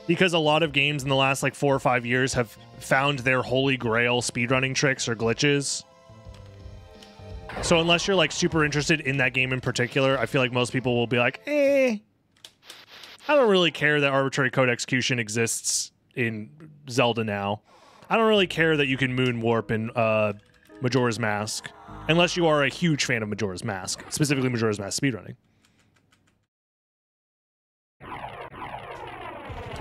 because a lot of games in the last like four or five years have found their holy grail speedrunning tricks or glitches. So unless you're like super interested in that game in particular, I feel like most people will be like, eh, I don't really care that arbitrary code execution exists in Zelda now. I don't really care that you can moon warp in uh, Majora's Mask, unless you are a huge fan of Majora's Mask, specifically Majora's Mask speedrunning.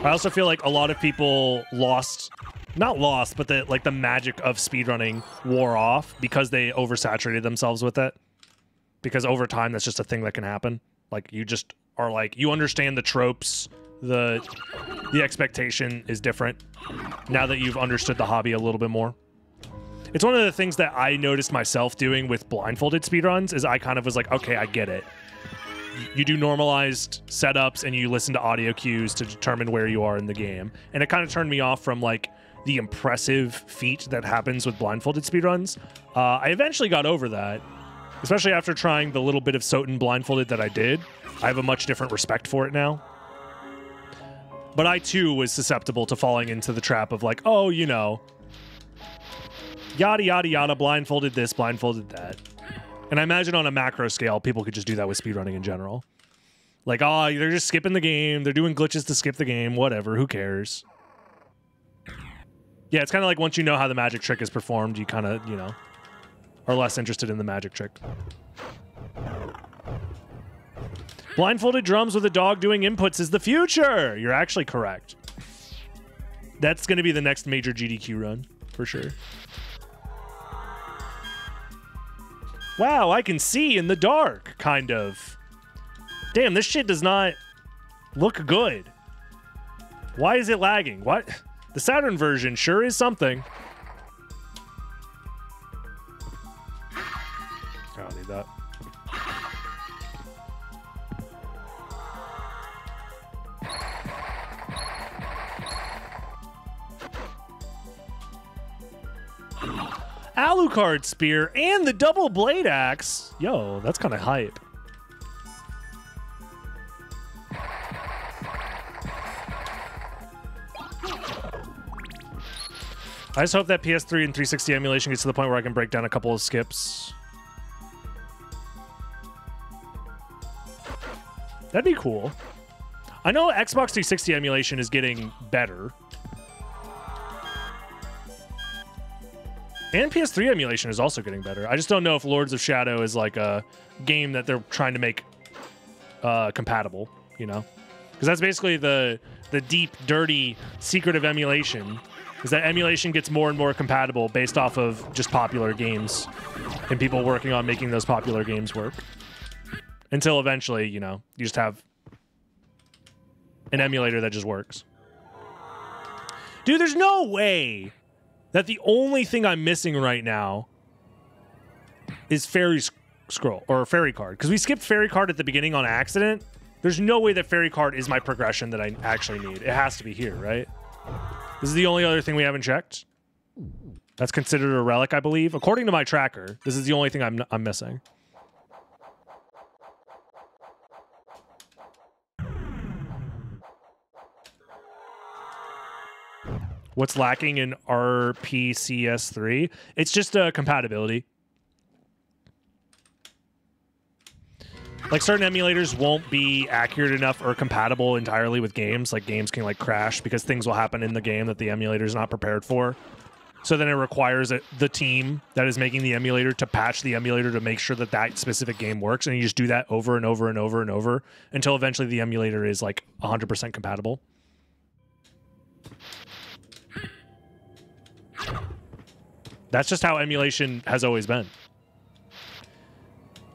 I also feel like a lot of people lost not lost, but the like the magic of speedrunning wore off because they oversaturated themselves with it. Because over time that's just a thing that can happen. Like you just are like you understand the tropes, the the expectation is different now that you've understood the hobby a little bit more. It's one of the things that I noticed myself doing with blindfolded speedruns is I kind of was like, okay, I get it. You do normalized setups and you listen to audio cues to determine where you are in the game. And it kind of turned me off from like the impressive feat that happens with blindfolded speedruns. Uh, I eventually got over that, especially after trying the little bit of SotN blindfolded that I did. I have a much different respect for it now. But I too was susceptible to falling into the trap of like, oh, you know, yada yada yada, blindfolded this, blindfolded that. And I imagine on a macro scale, people could just do that with speedrunning in general. Like, oh, they're just skipping the game, they're doing glitches to skip the game, whatever, who cares? Yeah, it's kind of like once you know how the magic trick is performed, you kind of, you know, are less interested in the magic trick. Blindfolded drums with a dog doing inputs is the future. You're actually correct. That's going to be the next major GDQ run for sure. Wow, I can see in the dark, kind of. Damn, this shit does not look good. Why is it lagging? What? The Saturn version sure is something. Alucard spear and the double blade axe. Yo, that's kind of hype. I just hope that PS3 and 360 emulation gets to the point where I can break down a couple of skips. That'd be cool. I know Xbox 360 emulation is getting better. And PS3 emulation is also getting better. I just don't know if Lords of Shadow is like a game that they're trying to make uh, compatible, you know? Because that's basically the the deep, dirty secret of emulation is that emulation gets more and more compatible based off of just popular games and people working on making those popular games work. Until eventually, you know, you just have an emulator that just works. Dude, there's no way that the only thing I'm missing right now is fairy scroll or fairy card because we skipped fairy card at the beginning on accident. There's no way that fairy card is my progression that I actually need. It has to be here, right? This is the only other thing we haven't checked. That's considered a relic, I believe. According to my tracker, this is the only thing I'm, I'm missing. What's lacking in RPCS3? It's just a compatibility. Like certain emulators won't be accurate enough or compatible entirely with games. Like games can like crash because things will happen in the game that the emulator is not prepared for. So then it requires it, the team that is making the emulator to patch the emulator to make sure that that specific game works. And you just do that over and over and over and over until eventually the emulator is like 100% compatible. That's just how emulation has always been.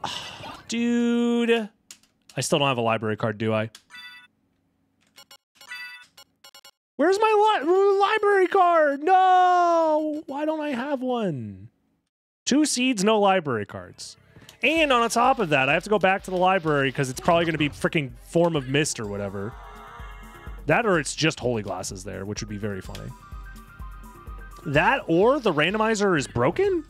[sighs] Dude. I still don't have a library card, do I? Where's my li library card? No! Why don't I have one? Two seeds, no library cards. And on top of that, I have to go back to the library because it's probably going to be freaking Form of Mist or whatever. That or it's just Holy Glasses there, which would be very funny. That or the randomizer is broken?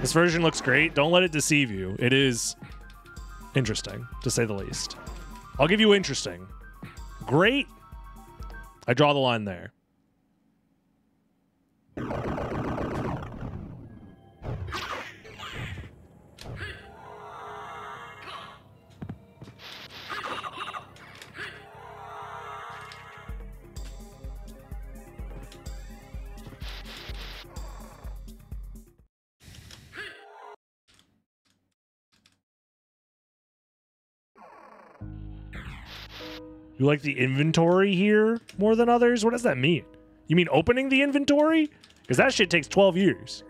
This version looks great. Don't let it deceive you. It is interesting, to say the least. I'll give you interesting. Great. I draw the line there. You like the inventory here more than others? What does that mean? You mean opening the inventory? Because that shit takes 12 years.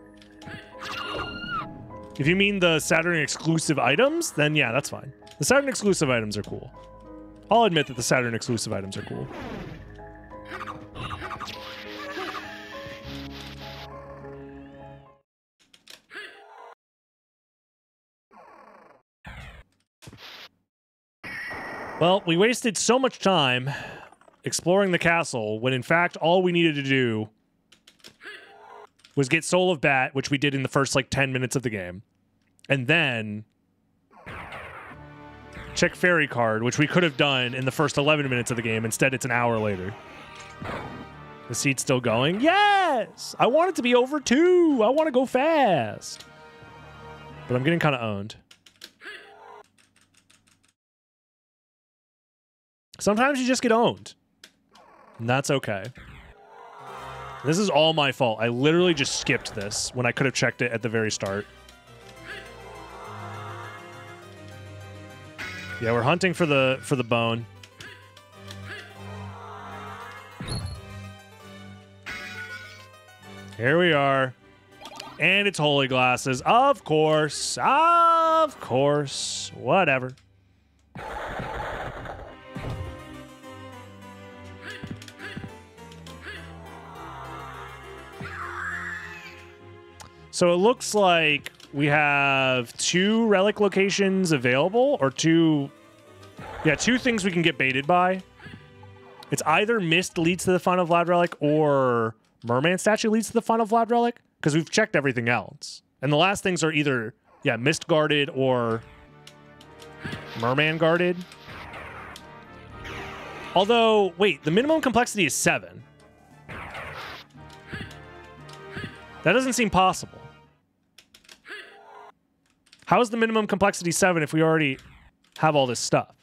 If you mean the Saturn exclusive items, then yeah, that's fine. The Saturn exclusive items are cool. I'll admit that the Saturn exclusive items are cool. Well, we wasted so much time exploring the castle when in fact all we needed to do was get Soul of Bat, which we did in the first like 10 minutes of the game. And then check Fairy Card, which we could have done in the first 11 minutes of the game. Instead, it's an hour later. The seat's still going? Yes! I want it to be over too. I want to go fast. But I'm getting kind of owned. Sometimes you just get owned. And that's okay. This is all my fault. I literally just skipped this when I could have checked it at the very start. Yeah, we're hunting for the for the bone. Here we are. And it's holy glasses. Of course. Of course. Whatever. So it looks like we have two relic locations available, or two. Yeah, two things we can get baited by. It's either Mist leads to the final Vlad relic, or Merman statue leads to the final Vlad relic, because we've checked everything else. And the last things are either, yeah, Mist guarded or Merman guarded. Although, wait, the minimum complexity is seven. That doesn't seem possible. How is the minimum complexity seven if we already have all this stuff?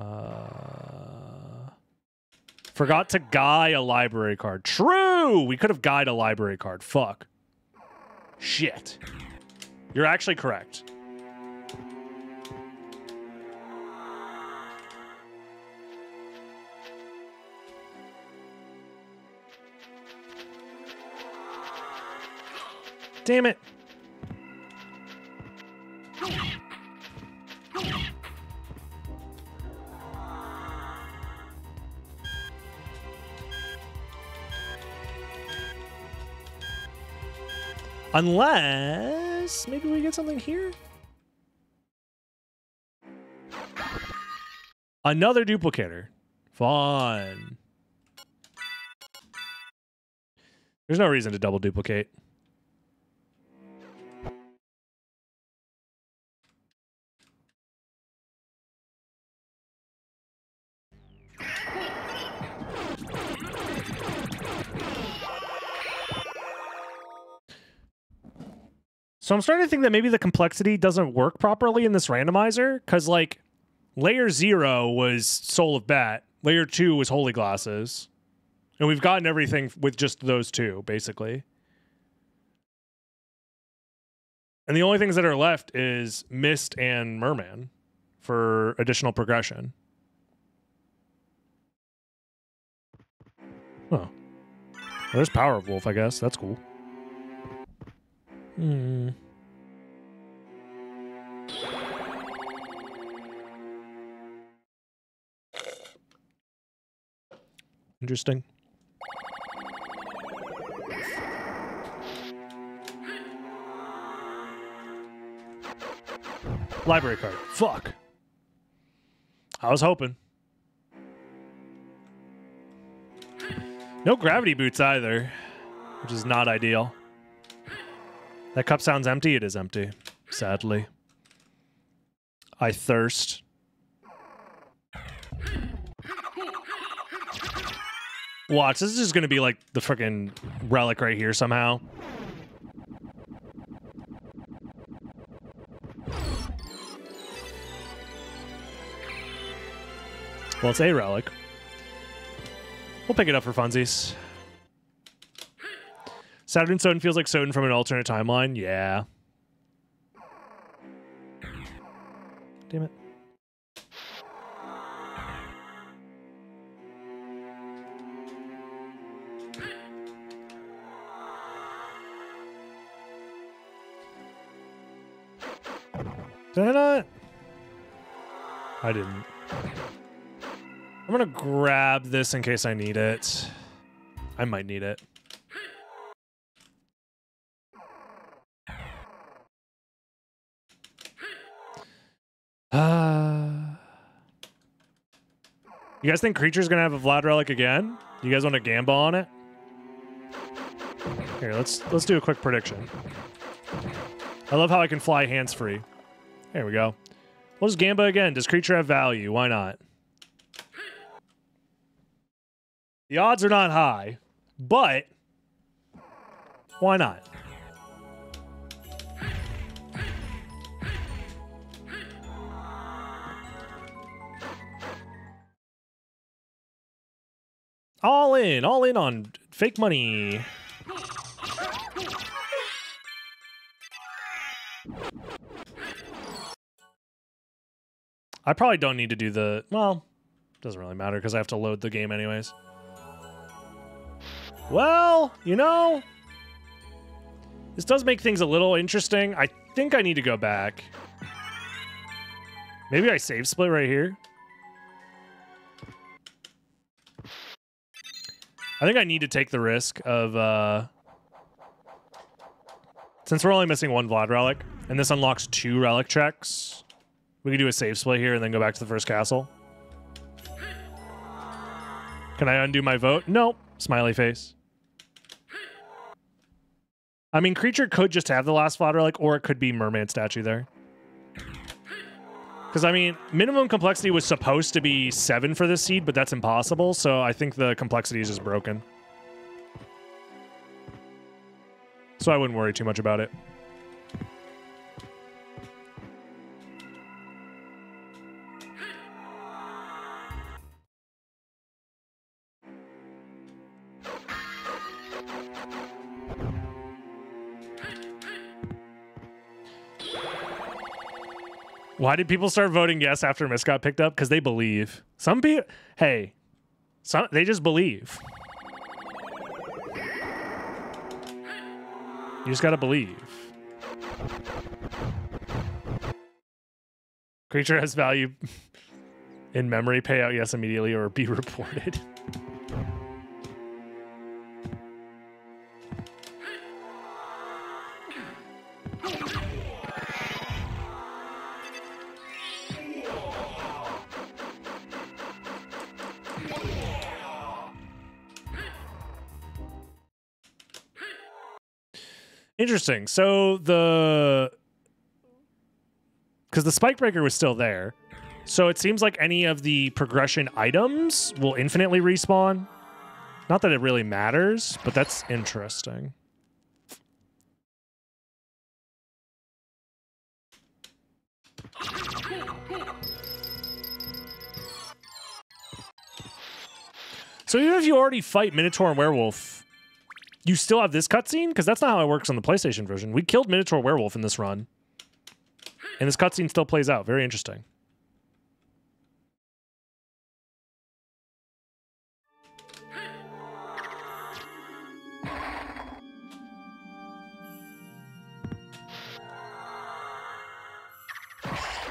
Uh, forgot to guy a library card. True! We could have guyed a library card. Fuck. Shit. You're actually correct. Damn it. Unless maybe we get something here. Another duplicator. Fun. There's no reason to double duplicate. So I'm starting to think that maybe the complexity doesn't work properly in this randomizer because like layer zero was Soul of Bat, layer two was Holy Glasses, and we've gotten everything with just those two basically. And the only things that are left is Mist and Merman for additional progression. Oh. Well, there's Power of Wolf, I guess. That's cool. Hmm. Interesting. Library card. Fuck. I was hoping. No gravity boots either, which is not ideal. That cup sounds empty. It is empty, sadly. I thirst. Watch, this is just gonna be like the freaking relic right here somehow. Well, it's a relic. We'll pick it up for funsies. Saturn SotN feels like SotN from an alternate timeline. Yeah. Damn it. Did I not? I didn't. I'm gonna grab this in case I need it. I might need it. You guys think Creature's gonna have a Vlad Relic again? You guys want to gamble on it? Here, let's let's do a quick prediction. I love how I can fly hands free. There we go. We'll just Gamba again. Does creature have value? Why not? The odds are not high, but why not? All in, all in on fake money. I probably don't need to do the well, doesn't really matter because I have to load the game anyways. Well, you know, this does make things a little interesting. I think I need to go back. Maybe I save split right here. I think I need to take the risk of, uh... Since we're only missing one Vlad relic, and this unlocks two relic checks, we can do a save split here and then go back to the first castle. Can I undo my vote? Nope. Smiley face. I mean, creature could just have the last Vlad relic, or it could be mermaid statue there. Because, I mean, minimum complexity was supposed to be 7 for this seed, but that's impossible, so I think the complexity is just broken. So I wouldn't worry too much about it. Why did people start voting yes after Miss got picked up? Because they believe. Some people, hey, some they just believe. You just gotta believe. Creature has value [laughs] in memory. Payout yes immediately or be [laughs] reported. Interesting. So the because the spike breaker was still there, so it seems like any of the progression items will infinitely respawn. Not that it really matters, but that's interesting. So even if you already fight Minotaur and Werewolf, you still have this cutscene? Because that's not how it works on the PlayStation version. We killed Minotaur Werewolf in this run. And this cutscene still plays out. Very interesting.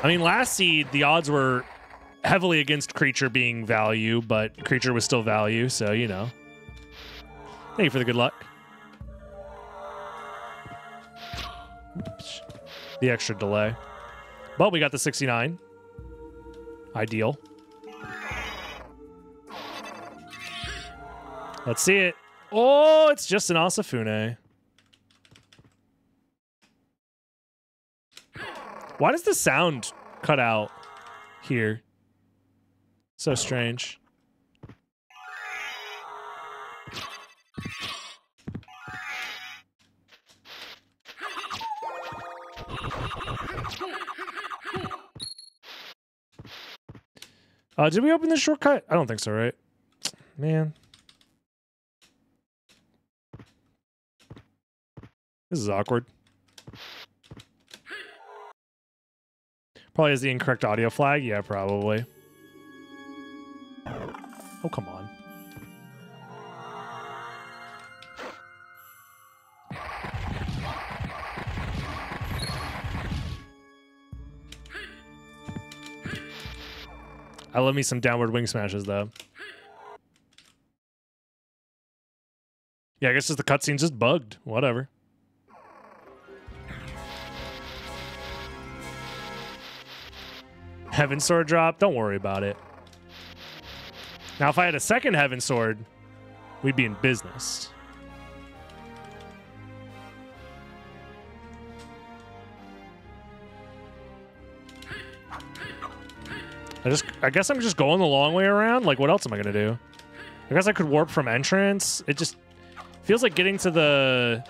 I mean, last seed, the odds were heavily against creature being value, but creature was still value, so you know. Thank you for the good luck. Oops. The extra delay. But we got the 69. Ideal. Let's see it. Oh, it's just an Osafune. Why does the sound cut out here? So strange. Uh, did we open the shortcut? I don't think so, right? Man. This is awkward. Probably has the incorrect audio flag. Yeah, probably. Oh, come on. I love me some downward wing smashes, though. Yeah, I guess just the cutscene's just bugged. Whatever. Heaven Sword drop? Don't worry about it. Now, if I had a second Heaven Sword, we'd be in business. I just, I guess I'm just going the long way around. Like, what else am I gonna do? I guess I could warp from entrance. It just feels like getting to the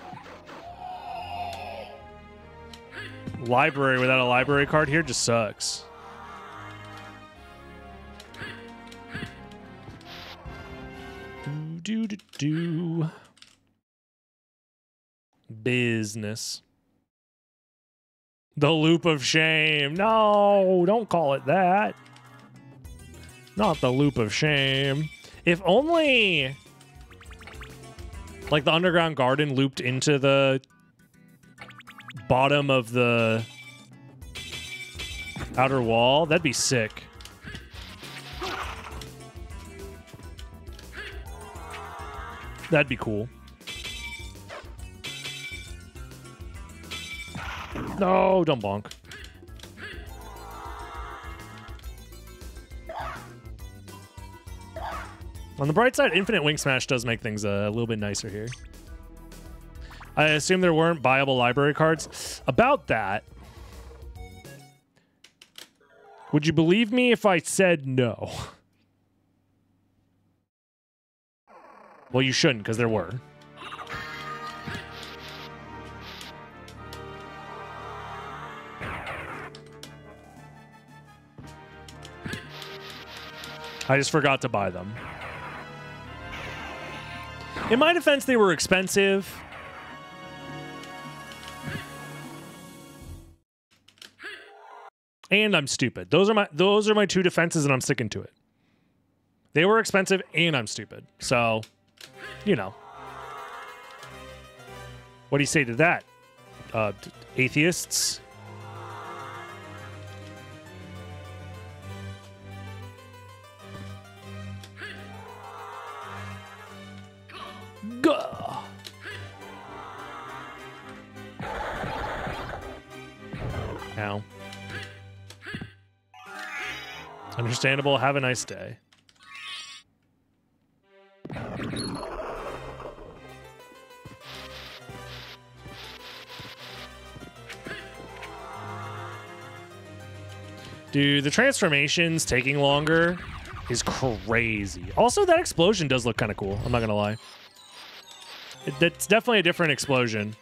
library without a library card here just sucks. Do do do do. Business. The loop of shame. No, don't call it that. Not the loop of shame. If only like the underground garden looped into the bottom of the outer wall, that'd be sick. That'd be cool. No, don't bonk. On the bright side, Infinite Wing Smash does make things a little bit nicer here. I assume there weren't viable library cards. About that, would you believe me if I said no? Well, you shouldn't, because there were. I just forgot to buy them. In my defense, they were expensive. And I'm stupid. Those are my those are my two defenses, and I'm sticking to it. They were expensive, and I'm stupid. So, you know. What do you say to that, uh, atheists? Gah. Ow. Understandable. Have a nice day. Dude, the transformations taking longer is crazy. Also, that explosion does look kind of cool. I'm not going to lie. That's definitely a different explosion.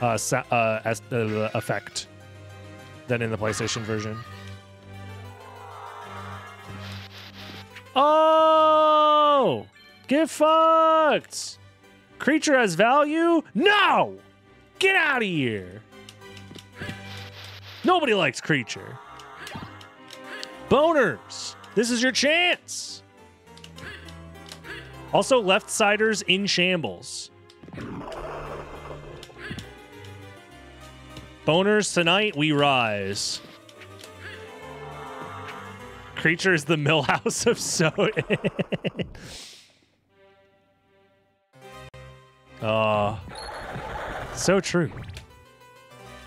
Uh, uh, as, uh, effect than in the PlayStation version. Oh! Get fucked! Creature has value? No! Get out of here! Nobody likes creature. Boners! This is your chance! Also, left siders in shambles. Boners tonight, we rise. Creature is the Milhouse of soda. [laughs] oh, ah, so true.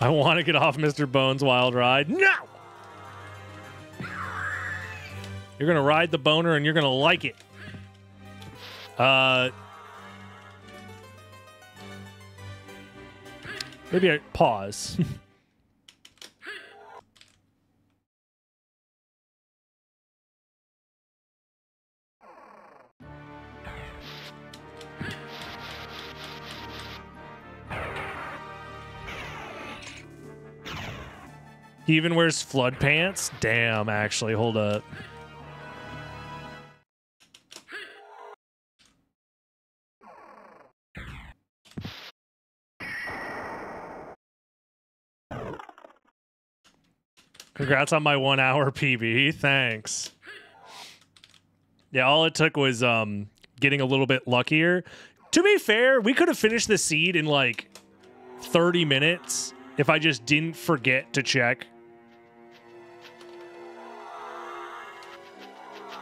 I want to get off Mr. Bones' wild ride. No! You're going to ride the boner and you're going to like it. Uh, maybe I pause. [laughs] he even wears flood pants? Damn, actually, hold up. Congrats on my one hour PB. Thanks. Yeah, all it took was um getting a little bit luckier. To be fair, we could have finished the seed in like 30 minutes if I just didn't forget to check.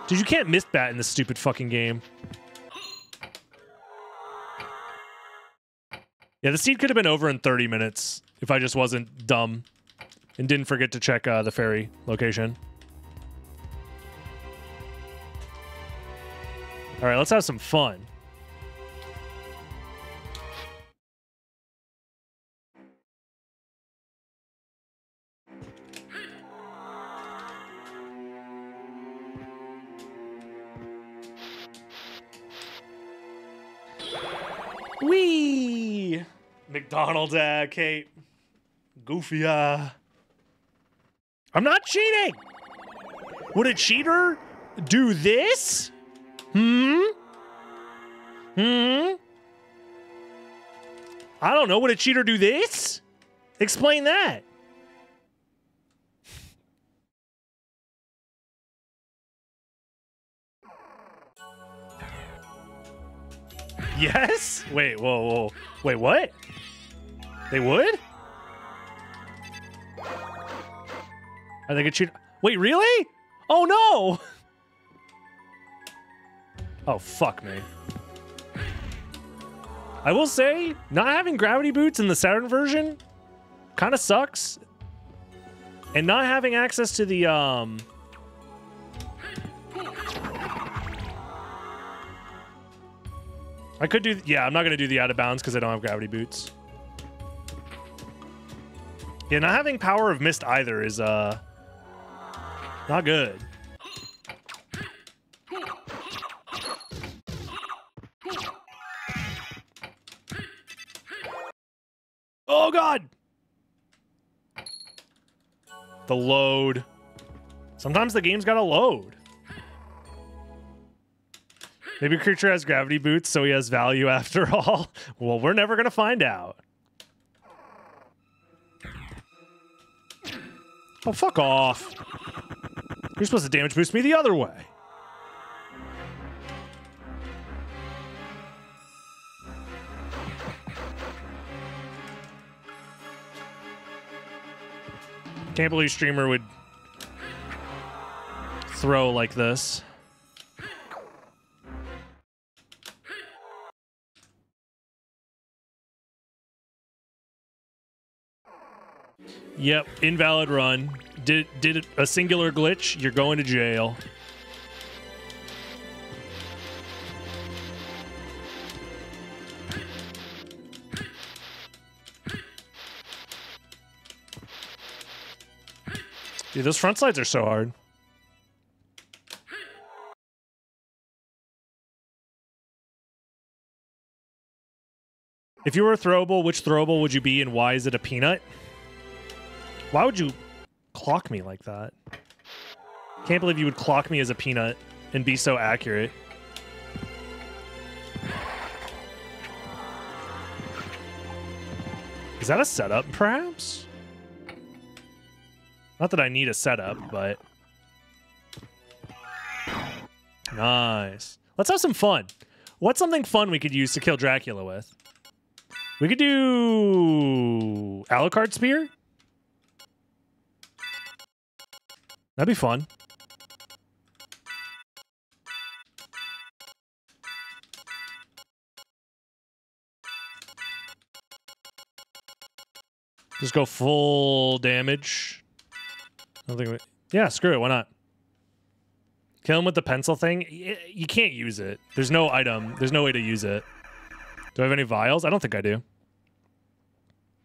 Dude, you can't miss that in this stupid fucking game. Yeah, the seed could have been over in 30 minutes if I just wasn't dumb and didn't forget to check uh, the ferry location. All right, let's have some fun. Wee! McDonald's ad, Kate. Goofy uh. I'm not cheating! Would a cheater do this? Hmm? Hmm? I don't know. Would a cheater do this? Explain that. Yes? Wait, whoa, whoa. Wait, what? They would? Are they gonna cheat? Wait, really? Oh no! [laughs] Oh, fuck me. I will say, not having gravity boots in the Saturn version kind of sucks. And not having access to the, um... I could do, yeah, I'm not going to do the out of bounds because I don't have gravity boots. Yeah, not having power of mist either is, uh, not good. Oh god! The load. Sometimes the game's gotta load. Maybe creature has gravity boots, so he has value after [laughs] all. Well, we're never gonna find out. Oh, fuck off. You're supposed to damage boost me the other way. Can't believe streamer would throw like this. Yep, invalid run. Did did a singular glitch, you're going to jail. Dude, those front slides are so hard. If you were a throwable, which throwable would you be and why is it a peanut? Why would you clock me like that? Can't believe you would clock me as a peanut and be so accurate. Is that a setup, perhaps? Not that I need a setup, but... Nice. Let's have some fun. What's something fun we could use to kill Dracula with? We could do... Alucard Spear? That'd be fun. Just go full damage. I don't think we... Yeah, screw it. Why not? Kill him with the pencil thing. You can't use it. There's no item. There's no way to use it. Do I have any vials? I don't think I do.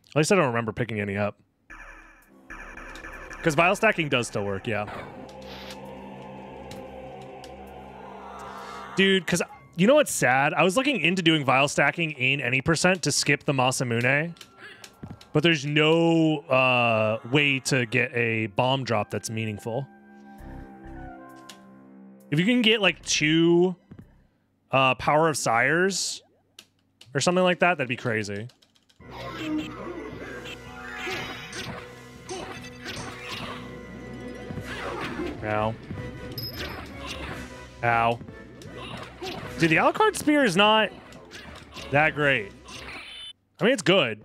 At least I don't remember picking any up. Because vial stacking does still work, yeah. Dude, because you know what's sad? I was looking into doing vial stacking in any percent to skip the Masamune. But there's no uh, way to get a bomb drop that's meaningful. If you can get like two uh, Power of Sires or something like that, that'd be crazy. Ow. Ow. Dude, the Alucard Spear is not that great. I mean, it's good.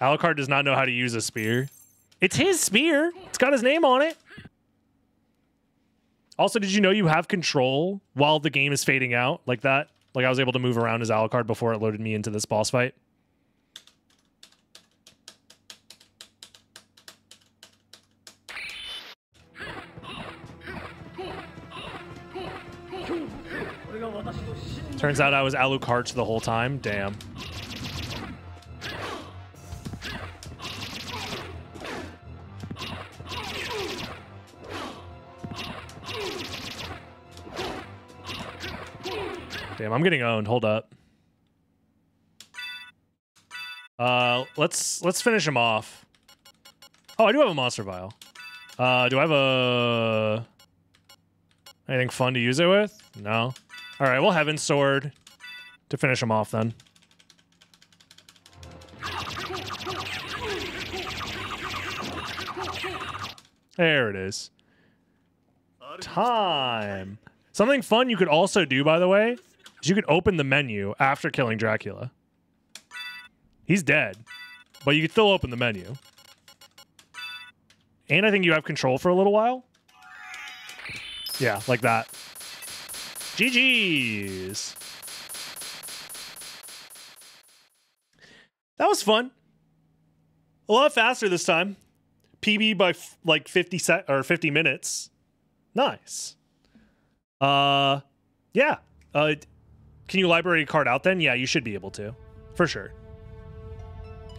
Alucard does not know how to use a spear. It's his spear. It's got his name on it. Also, did you know you have control while the game is fading out like that? Like I was able to move around as Alucard before it loaded me into this boss fight. Turns out I was Alucard the whole time. Damn. Damn, I'm getting owned. Hold up. Uh, let's let's finish him off. Oh, I do have a monster vial. Uh, do I have a anything fun to use it with? No. All right, well, Heaven's Sword to finish him off then. There it is. Time. Something fun you could also do, by the way, is you could open the menu after killing Dracula. He's dead, but you could still open the menu. And I think you have control for a little while. Yeah, like that. GG's. That was fun. A lot faster this time. PB by like 50 sec or 50 minutes. Nice. Uh yeah. Uh can you library a card out then? Yeah, you should be able to. For sure.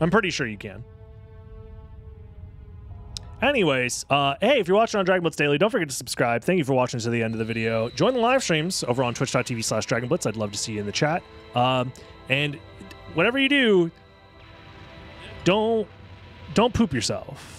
I'm pretty sure you can. Anyways, uh, hey, if you're watching on Dragon Blitz Daily, don't forget to subscribe. Thank you for watching to the end of the video. Join the live streams over on twitch.tv slash Dragon Blitz. I'd love to see you in the chat. Um, and whatever you do, don't don't poop yourself.